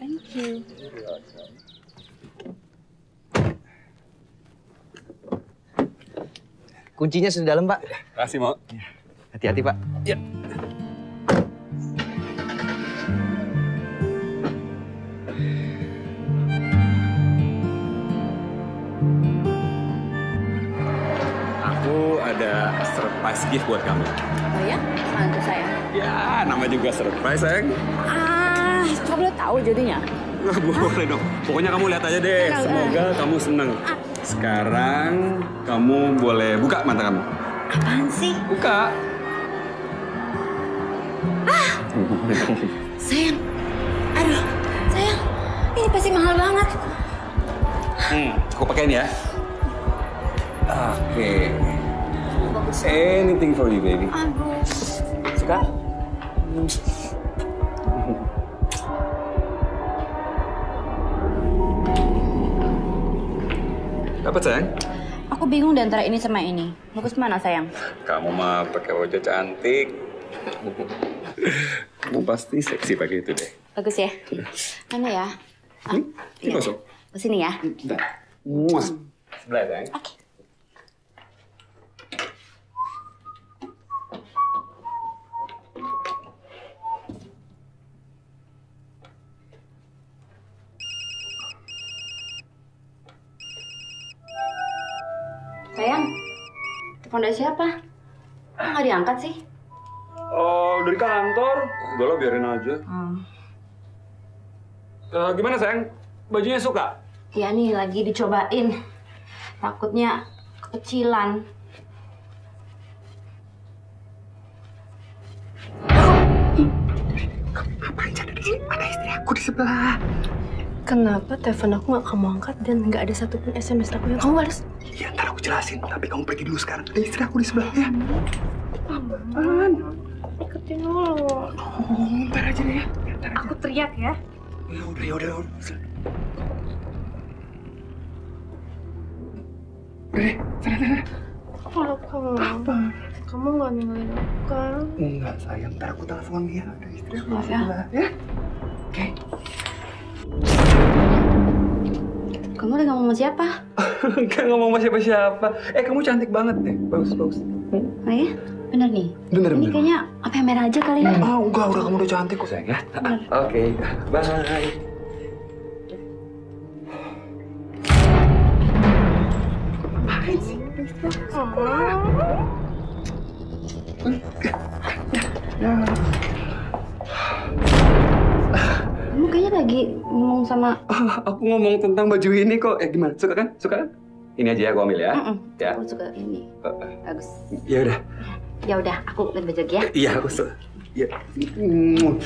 Thank you. Kuncinya sudah dalam, Pak. Kasih, mau. Hati-hati, Pak. Ya. Surprise buat kamu. Oh ya? Mantu saya. Ya, nama juga surprise, sayang. Ah, coba boleh tahu jadinya. Boleh dong. Pokoknya kamu lihat aja deh. Semoga kamu seneng. Sekarang kamu boleh buka mata kamu. Apaan sih? Buka. Sayang, aduh, sayang, ini pasti mahal banget. Hmm, aku pakein ya. Oke. Anything for you, baby. Aduh. Suka? Dapat sayang? Aku bingung di antara ini sama ini. Bagus mana sayang? Kamu mah pakai wajah cantik. Kamu pasti seksi pakai itu deh. Bagus ya. Mana ya? Ini iya. masuk. Ke sini ya. Bentar. Muas. Sebelah sayang. Oke. Sayang, telepon dari siapa? Kok nggak diangkat sih? Oh, dari kantor. Udah lah, biarin aja. Hmm. Eh, gimana sayang? Bajunya suka? Ya nih lagi dicobain. Takutnya kekecilan. Ngapain ada di sini? Ada istri aku di sebelah. Kenapa telepon aku nggak kamu angkat dan nggak ada satupun SMS aku yang kamu balas? Iya, ntar aku jelasin. Tapi kamu pergi dulu sekarang. Ada istri aku di sebelah ya. Aman. Iketin dulu. Oh, ntar aja deh ya. Aku teriak ya. Ya udah, ya udah, ya udah. Udah deh, sana, sana. Kalau kamu, kamu nggak ninggalin aku kan? Enggak, sayang. Ntar aku telepon dia. Ada istri aku di ya. sebelah. Ya. Kamu lagi ngomong sama siapa? [LAUGHS] Enggak ngomong sama siapa-siapa. Eh, kamu cantik banget deh. Bagus, bagus. Oh iya? Bener nih? Bener, Ini bener. kayaknya apa yang merah aja kali ya? Ah, enggak. Udah kamu udah cantik kok, sayang ya. Oke, bye. Lagi ngomong sama... [LAUGHS] Aku ngomong tentang baju ini kok. Eh, gimana? Suka kan? Suka kan? Ini aja ya, aku ambil ya. Mm-mm. Ya. Aku suka ini. Bagus. Ya udah. Ya udah, aku ganti baju ya. Iya, aku suka. Ya. Mm.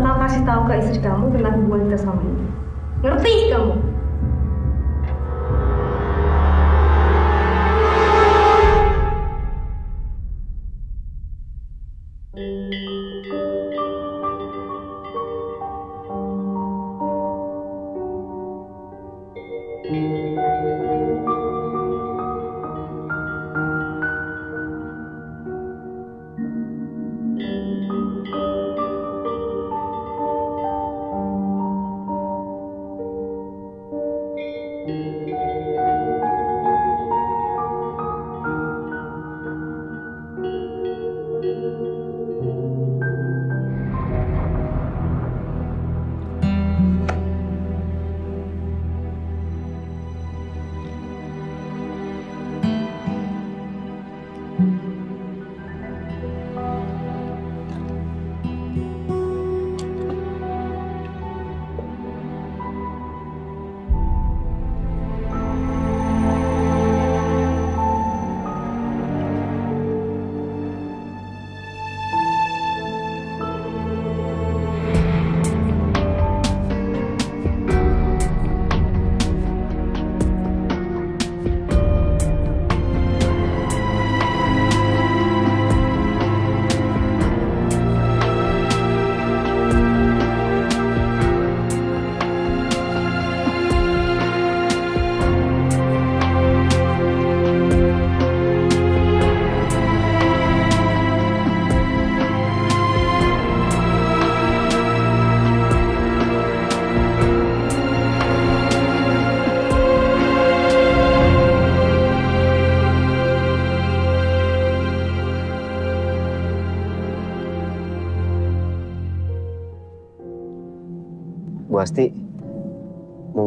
Bakal kasih tahu ke istri kamu tentang hubungan kita selama ini. Ngerti kamu?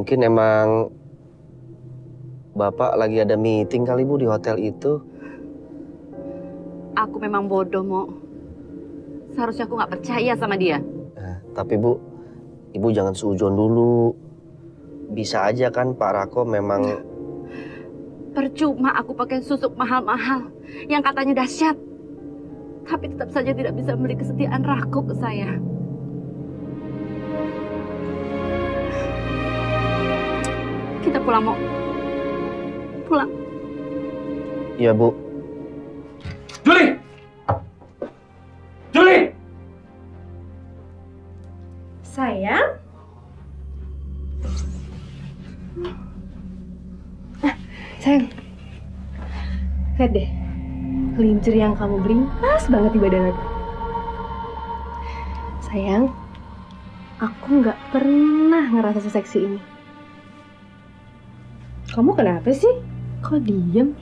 Mungkin emang Bapak lagi ada meeting kali Bu di hotel itu. Aku memang bodoh, Mo. Seharusnya aku nggak percaya sama dia. Tapi Bu, Ibu jangan sujon dulu. Bisa aja kan Pak Rako memang Percuma aku pakai susuk mahal-mahal yang katanya dahsyat. Tapi tetap saja tidak bisa memberi kesetiaan Rako ke saya. Kita pulang mau. Pulang. Iya Bu. Juli! Juli! Sayang? Ah, sayang. Lihat deh. Kelincer yang kamu beli pas banget di badan aku. Sayang, aku nggak pernah ngerasa seseksi ini. Kamu kenapa sih? Kok diem?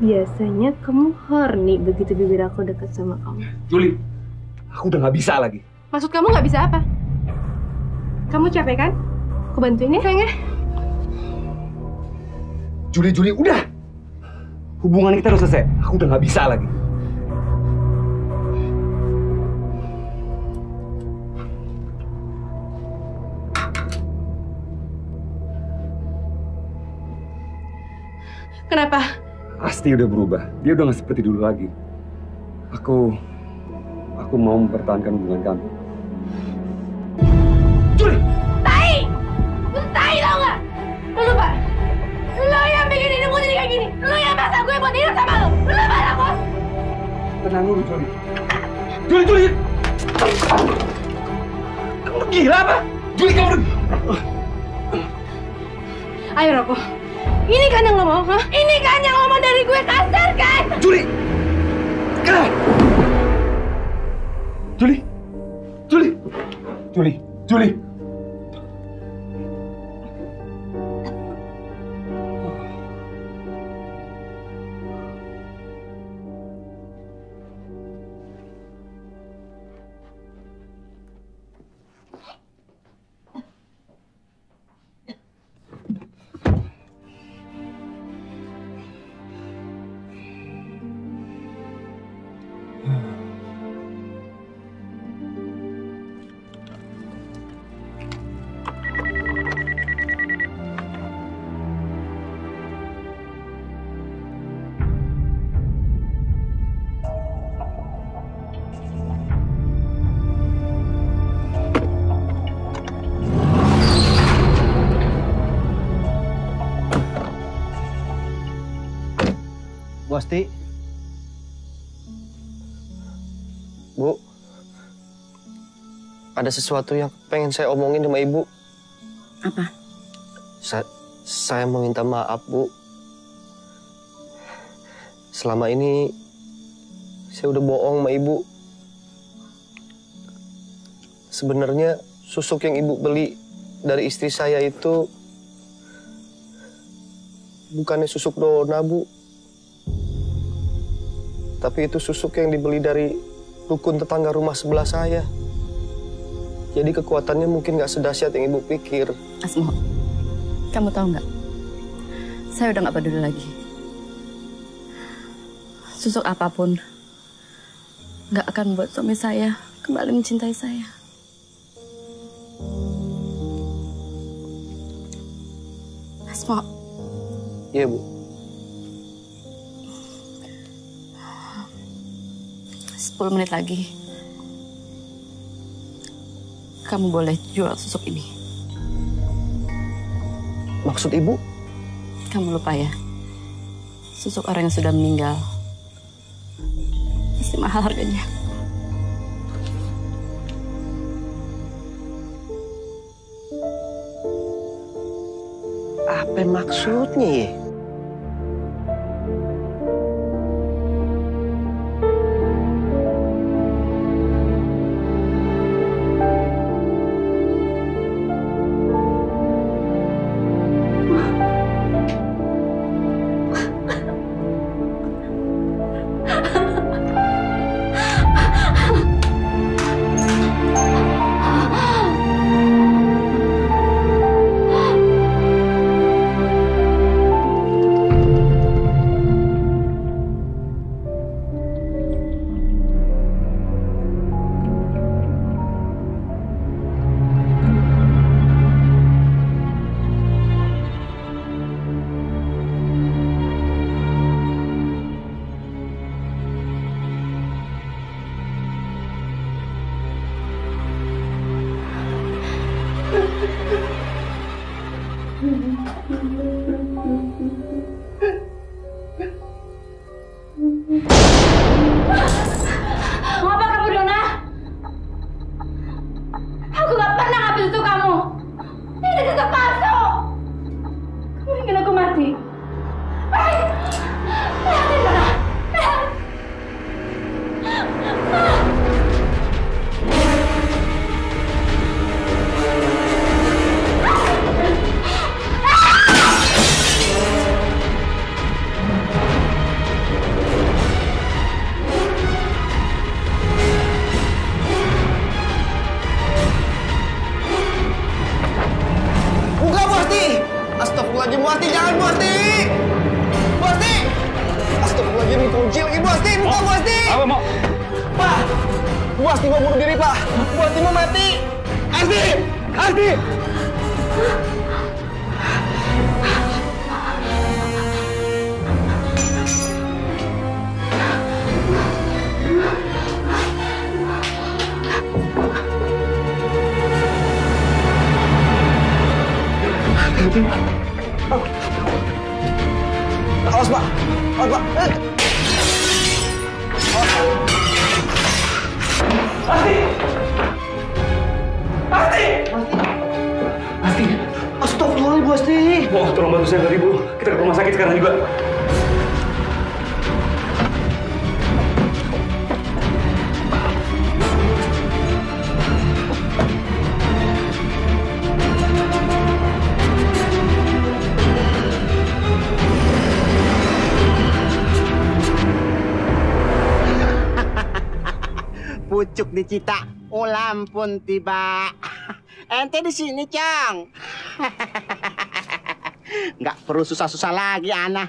Biasanya kamu horny begitu bibir aku dekat sama kamu. Juli, aku udah nggak bisa lagi. Maksud kamu nggak bisa apa? Kamu capek kan? Aku bantuin ya sayang ya? Juli, Juli, udah. Hubungan kita udah selesai. Aku udah nggak bisa lagi. Kenapa? Asti udah berubah. Dia udah nggak seperti dulu lagi. Aku, aku mau mempertahankan hubungan kami. Tai! Lu tai tau gak? Lu Pak! Lu yang bikin hidupku jadi kayak gini! Lu yang maksa gue buat hidup sama lu! Lu Pak aku! Tenang dulu, Juli. Juli, Juli! Kamu gila apa? Juli, kamu... Ayo Roko. Ini kan yang lo mau, ha? Ini kan yang lo mau dari gue kasar kan? Juli! Kenapa? Juli! Juli! Juli! Juli! Bu Asti. Bu. Ada sesuatu yang pengen saya omongin sama Ibu. Apa? Sa saya mau minta maaf, Bu. Selama ini saya udah bohong sama Ibu. Sebenarnya susuk yang Ibu beli dari istri saya itu bukannya susuk dona, Bu. Tapi itu susuk yang dibeli dari dukun tetangga rumah sebelah saya. Jadi kekuatannya mungkin nggak sedahsyat yang ibu pikir. Asmo, kamu tahu nggak? Saya udah nggak peduli lagi. Susuk apa pun nggak akan buat suami saya kembali mencintai saya. Asmo, Iya bu. Sepuluh menit lagi. Kamu boleh jual susuk ini. Maksud ibu? Kamu lupa ya? Susuk orang yang sudah meninggal. Pasti mahal harganya. Apa maksudnya ya? Cita, ulam pun tiba. [LAUGHS] Ente di sini, Cang. [LAUGHS] Nggak perlu susah-susah lagi, Ana.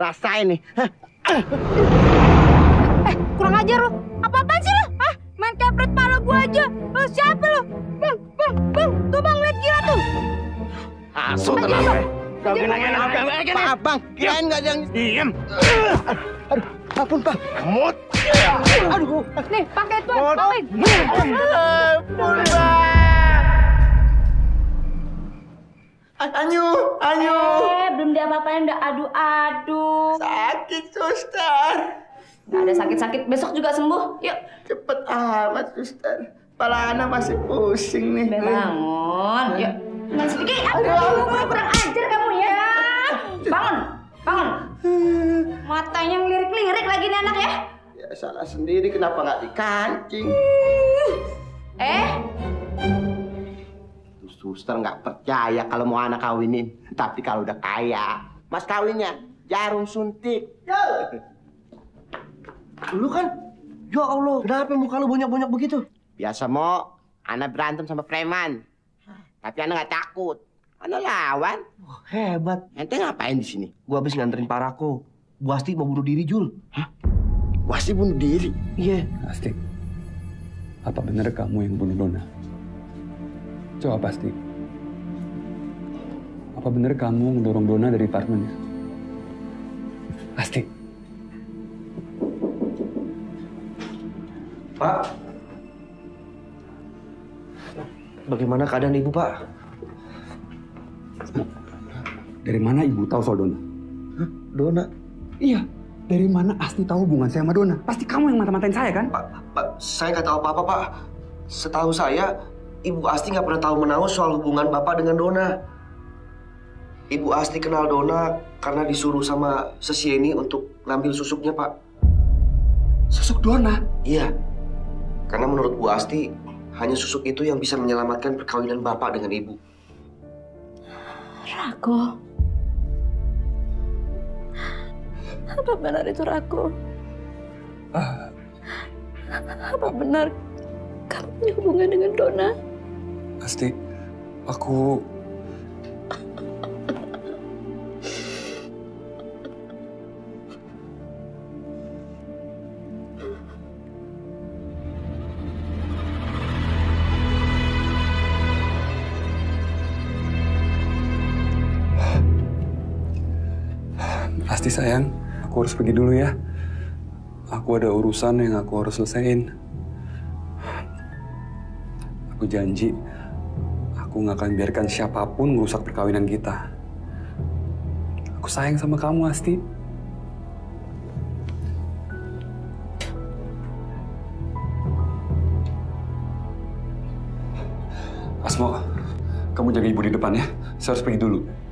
Rasain nih. Hah. Kurang ajar lu. Apa-apaan sih lu? Hah? Main kepret pala gua aja. Lu siapa lu? Bang, bang, bang. Tuh bang, lihat gila tuh. Asu tenang, Bre. Kau kena kena Maaf, Bang. Kirain nggak ada yang... Aduh, ampun, Pak. Mut. Aduh. Nih, pakai tuan, pakai. Ampun, Bang. Anyu, Anyu. Eh, belum diapa-apain udah adu-adu. Sakit, suster. Gak ada sakit-sakit, besok juga sembuh. Yuk. Cepet amat, suster. Kepala Ana masih pusing nih. Udah bangun, yuk. Nah, sedikit. Aduh, mulai kurang ajar kamu ya. Bangun, bangun. Matanya ngelirik-lirik lagi nih anak ya. Ya salah sendiri, kenapa nggak dikancing? Eh, Suster nggak percaya kalau mau anak kawinin. Tapi kalau udah kaya, mas kawinnya jarum suntik. Lu kan, ya Allah, kenapa muka lu banyak-banyak begitu? Biasa mau, anak berantem sama preman. Tapi anak nggak takut. Anak lawan. hebat. Ente ngapain di sini? Gua habis nganterin Parako. Bu Asti mau bunuh diri, Jul. Hah? Bu Asti bunuh diri? Iya. Asti, apa benar kamu yang bunuh Dona? Jawab pasti. Apa benar kamu mendorong Dona dari apartemennya? Asti. Pak. Bagaimana keadaan ibu, Pak? Dari mana ibu tahu soal Dona? Dona? Iya. Dari mana Asti tahu hubungan saya sama Dona? Pasti kamu yang mata-matain saya kan? Pak, Pak, saya nggak tahu apa-apa, Pak. Setahu saya, Ibu Asti nggak pernah tahu menahu soal hubungan Bapak dengan Dona. Ibu Asti kenal Dona karena disuruh sama Sesieni untuk ngambil susuknya, Pak. Susuk Dona? Iya. Karena menurut Bu Asti, hanya susuk itu yang bisa menyelamatkan perkawinan Bapak dengan Ibu. Rako. Apa benar itu Rako? Apa benar kamu punya hubungan dengan Dona? Asti, aku... Asti sayang, aku harus pergi dulu ya. Aku ada urusan yang aku harus selesaiin. Aku janji, aku nggak akan biarkan siapa pun merusak perkawinan kita. Aku sayang sama kamu, Asti. Asmo, kamu jaga ibu di depan ya. Saya harus pergi dulu.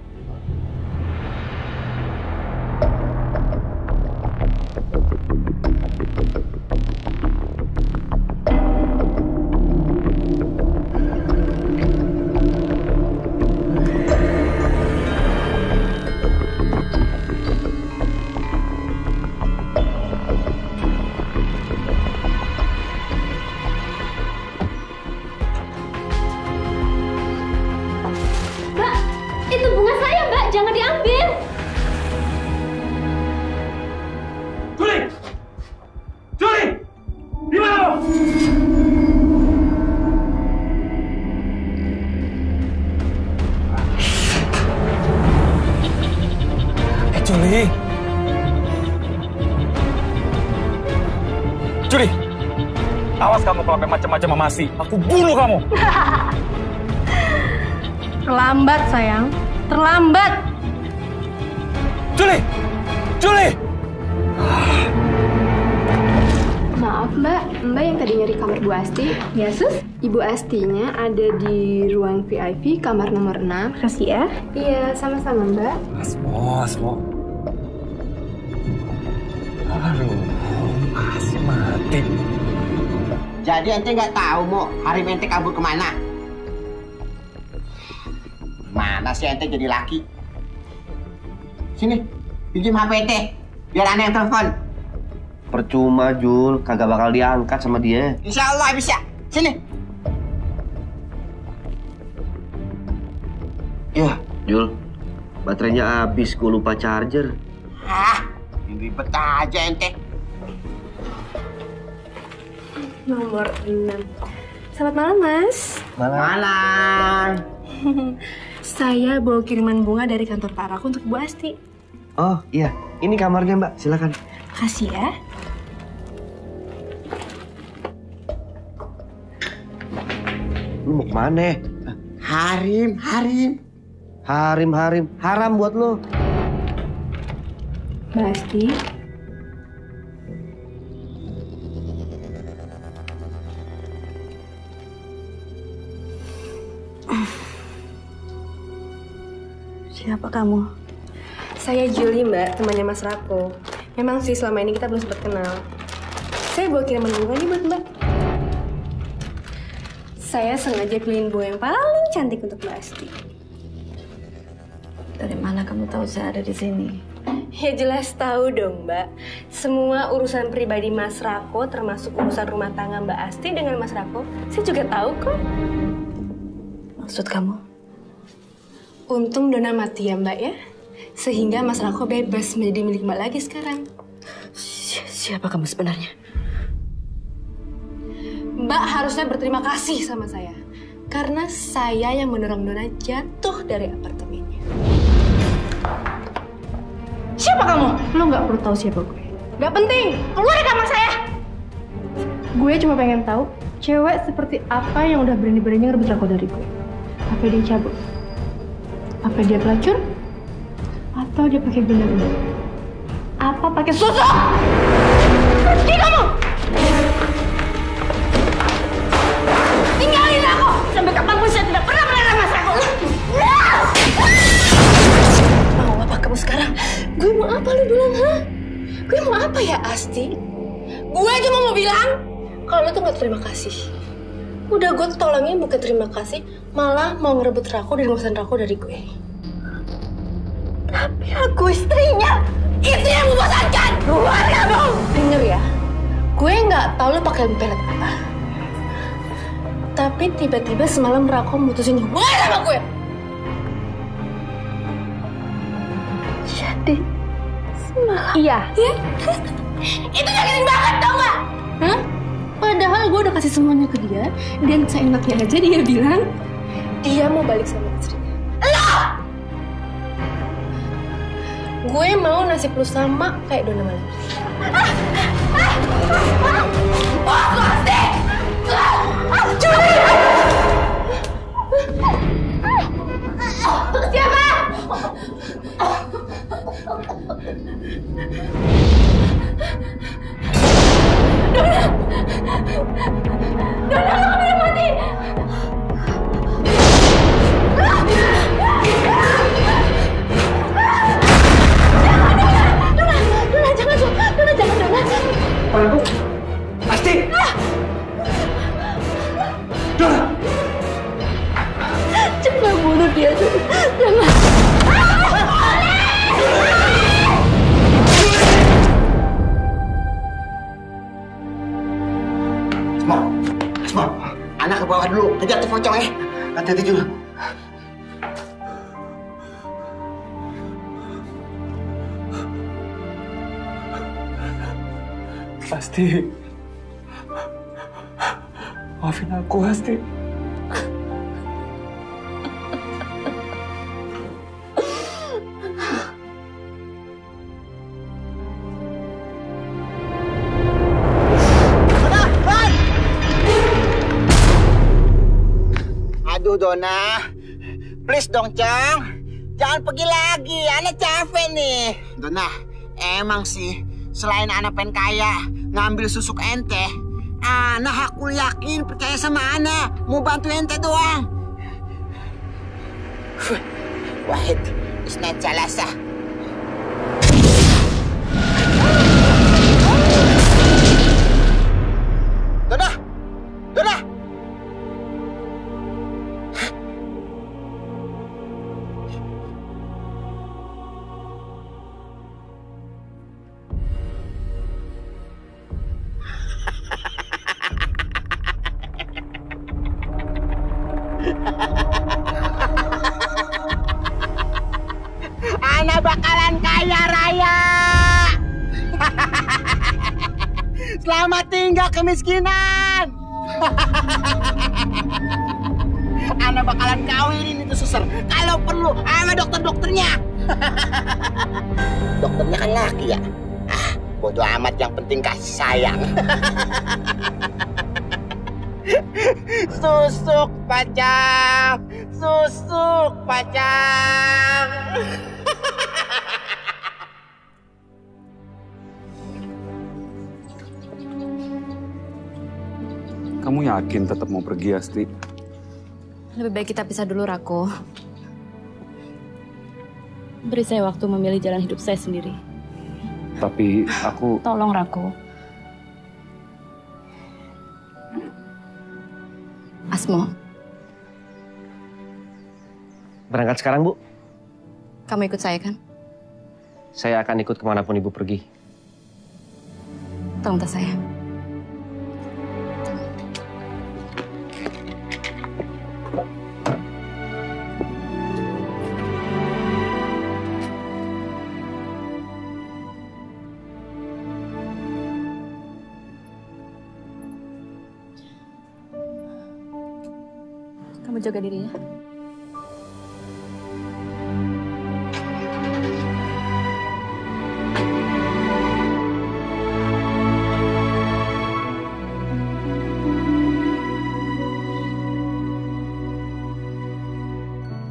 Aku bunuh kamu. [LAUGHS] Terlambat sayang, terlambat. Juli! Juli! Maaf mbak, mbak yang tadi nyari kamar Bu Asti. Ya sus. Ibu Astinya ada di ruang VIP kamar nomor 6. Kasih ya. Iya, sama-sama mbak. Asmo, Asmo. Jadi ente nggak tahu mau hari ente kabur ke mana? Mana sih ente jadi laki? Sini, pinjam HP ente, biar aneh yang telepon. Percuma Jul, kagak bakal diangkat sama dia. Insya Allah bisa. Sini. Ya, Jul, baterainya habis, gue lupa charger. Ah, ini ribet aja ente. Nomor 6. Selamat malam mas. Malam. Malam. [LAUGHS] Saya bawa kiriman bunga dari kantor Pak Rako untuk Bu Asti. Oh iya, ini kamarnya Mbak, silakan. Kasih ya. Lu mau ke mana? Harim, harim. Harim, harim, haram buat lo. Mbak Asti. Siapa kamu? Saya Julie mbak, temannya Mas Rako. Memang sih selama ini kita belum sempat kenal. Saya bawa kiriman bunga nih buat mbak. Saya sengaja pilihin bunga yang paling cantik untuk Mbak Asti. Dari mana kamu tahu saya ada di sini? Ya jelas tahu dong mbak. Semua urusan pribadi Mas Rako termasuk urusan rumah tangga Mbak Asti dengan Mas Rako. Saya juga tahu kok. Maksud kamu? Untung Dona mati ya mbak ya. Sehingga Mas Rako bebas menjadi milik mbak lagi sekarang. Siapa kamu sebenarnya? Mbak harusnya berterima kasih sama saya. Karena saya yang mendorong Dona jatuh dari apartemennya. Siapa kamu? Lo nggak perlu tahu siapa gue. Gak penting. Keluar dari kamar saya. Gue cuma pengen tahu cewek seperti apa yang udah berani-beraninya ngerebut aku dari gue. Apa dia cabut? Apa dia pelacur? Atau dia pakai benda-benda? Apa pakai susu? Pergi kamu! Tinggalin aku! Sampai kapan pun saya tidak pernah melarang mas aku! Mau apa kamu sekarang? Gue mau apa lu bilang, ha? Gue mau apa ya, Asti? Gue cuma mau bilang, kalau lu tuh gak terima kasih. Udah gue tolongin bukan terima kasih, malah mau ngerebut Rako dan ngurusin Rako dari gue. Tapi aku istrinya, itu yang membosankan! Keluar kamu! Dengar ya, gue nggak tahu lo pakai pelet apa. Tapi tiba-tiba semalam Rako mutusin hubungan sama gue. Jadi, semalam? Iya. Iya? [LAUGHS] itu nyakitin banget tau gak? Hah? Padahal gue udah kasih semuanya ke dia, dan seenaknya aja dia bilang, dia mau balik sama istrinya. Lo! Gue mau nasib lu sama kayak Dona Malam. Gusti! Juli! Siapa? Dona! Dona, [LAUGHS] lo bawah dulu, kejar tuh pocong ya. Hati-hati juga. Asti. Maafin aku, Asti. Dona, please dong Cang, jangan pergi lagi, anak capek nih. Dona, emang sih selain anak pengen kaya, ngambil susuk ente, anak aku yakin percaya sama anak, mau bantu ente doang. Wahid, isnan jalasa. Dona, Dona, Selamat tinggal kemiskinan. [LAUGHS] Anak bakalan kawinin itu suster. Kalau perlu sama dokter-dokternya. [LAUGHS] Dokternya kan laki ya. Ah, bodo amat yang penting kasih sayang. [LAUGHS] susuk pacang, susuk pacang. Yakin tetap mau pergi, Asti? Lebih baik kita pisah dulu, Rako. Beri saya waktu memilih jalan hidup saya sendiri. Tapi aku... Tolong, Rako. Asmo, Berangkat sekarang, Bu. kamu ikut saya kan? Saya akan ikut ke mana pun Ibu pergi. Tolong tas saya. Jaga diri ya.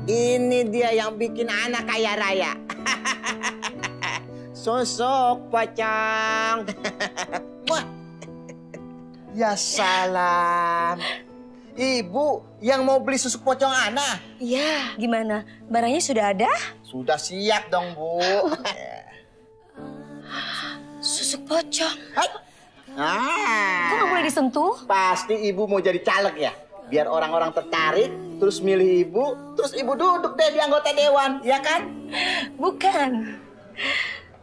Ini dia yang bikin anak kaya raya. [LAUGHS] Sosok pacang. [LAUGHS] Ya salam. Ibu yang mau beli susu pocong anak. Iya, gimana? Barangnya sudah ada? Sudah siap dong, Bu. [LAUGHS] Susu pocong. Ah. Kok nggak boleh disentuh? Pasti ibu mau jadi caleg ya? Biar orang-orang tertarik, terus milih ibu, terus ibu duduk deh di anggota dewan, ya kan? Bukan.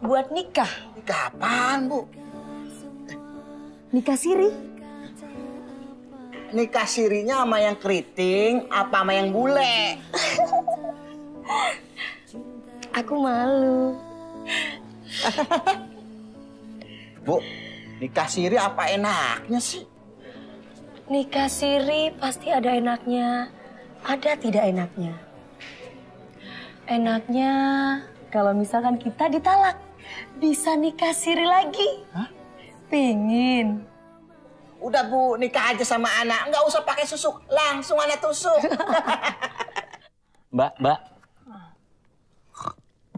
Buat nikah. Nikah apaan, Bu? Nikah siri. Nikah sirinya sama yang keriting, apa sama yang bule? Aku malu. Bu, nikah siri apa enaknya sih? Nikah siri pasti ada enaknya, ada tidak enaknya. Enaknya kalau misalkan kita ditalak, bisa nikah siri lagi. Pingin. Udah Bu, nikah aja sama anak, nggak usah pakai susuk, langsung anak tusuk. [LAUGHS] Mbak, Mbak.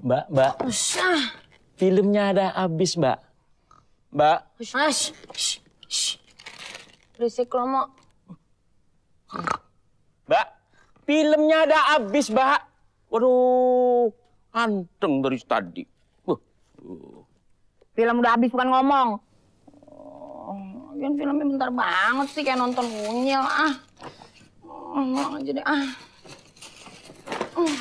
Mbak, Mbak. Filmnya ada habis, Mbak. Mbak. Mas, berisik lo mau. Mbak, filmnya ada habis, Mbak. Waduh, anteng dari tadi. Film udah habis bukan ngomong. Lagian filmnya bentar banget sih kayak nonton unyil ah. Oh, deh ah. Uh.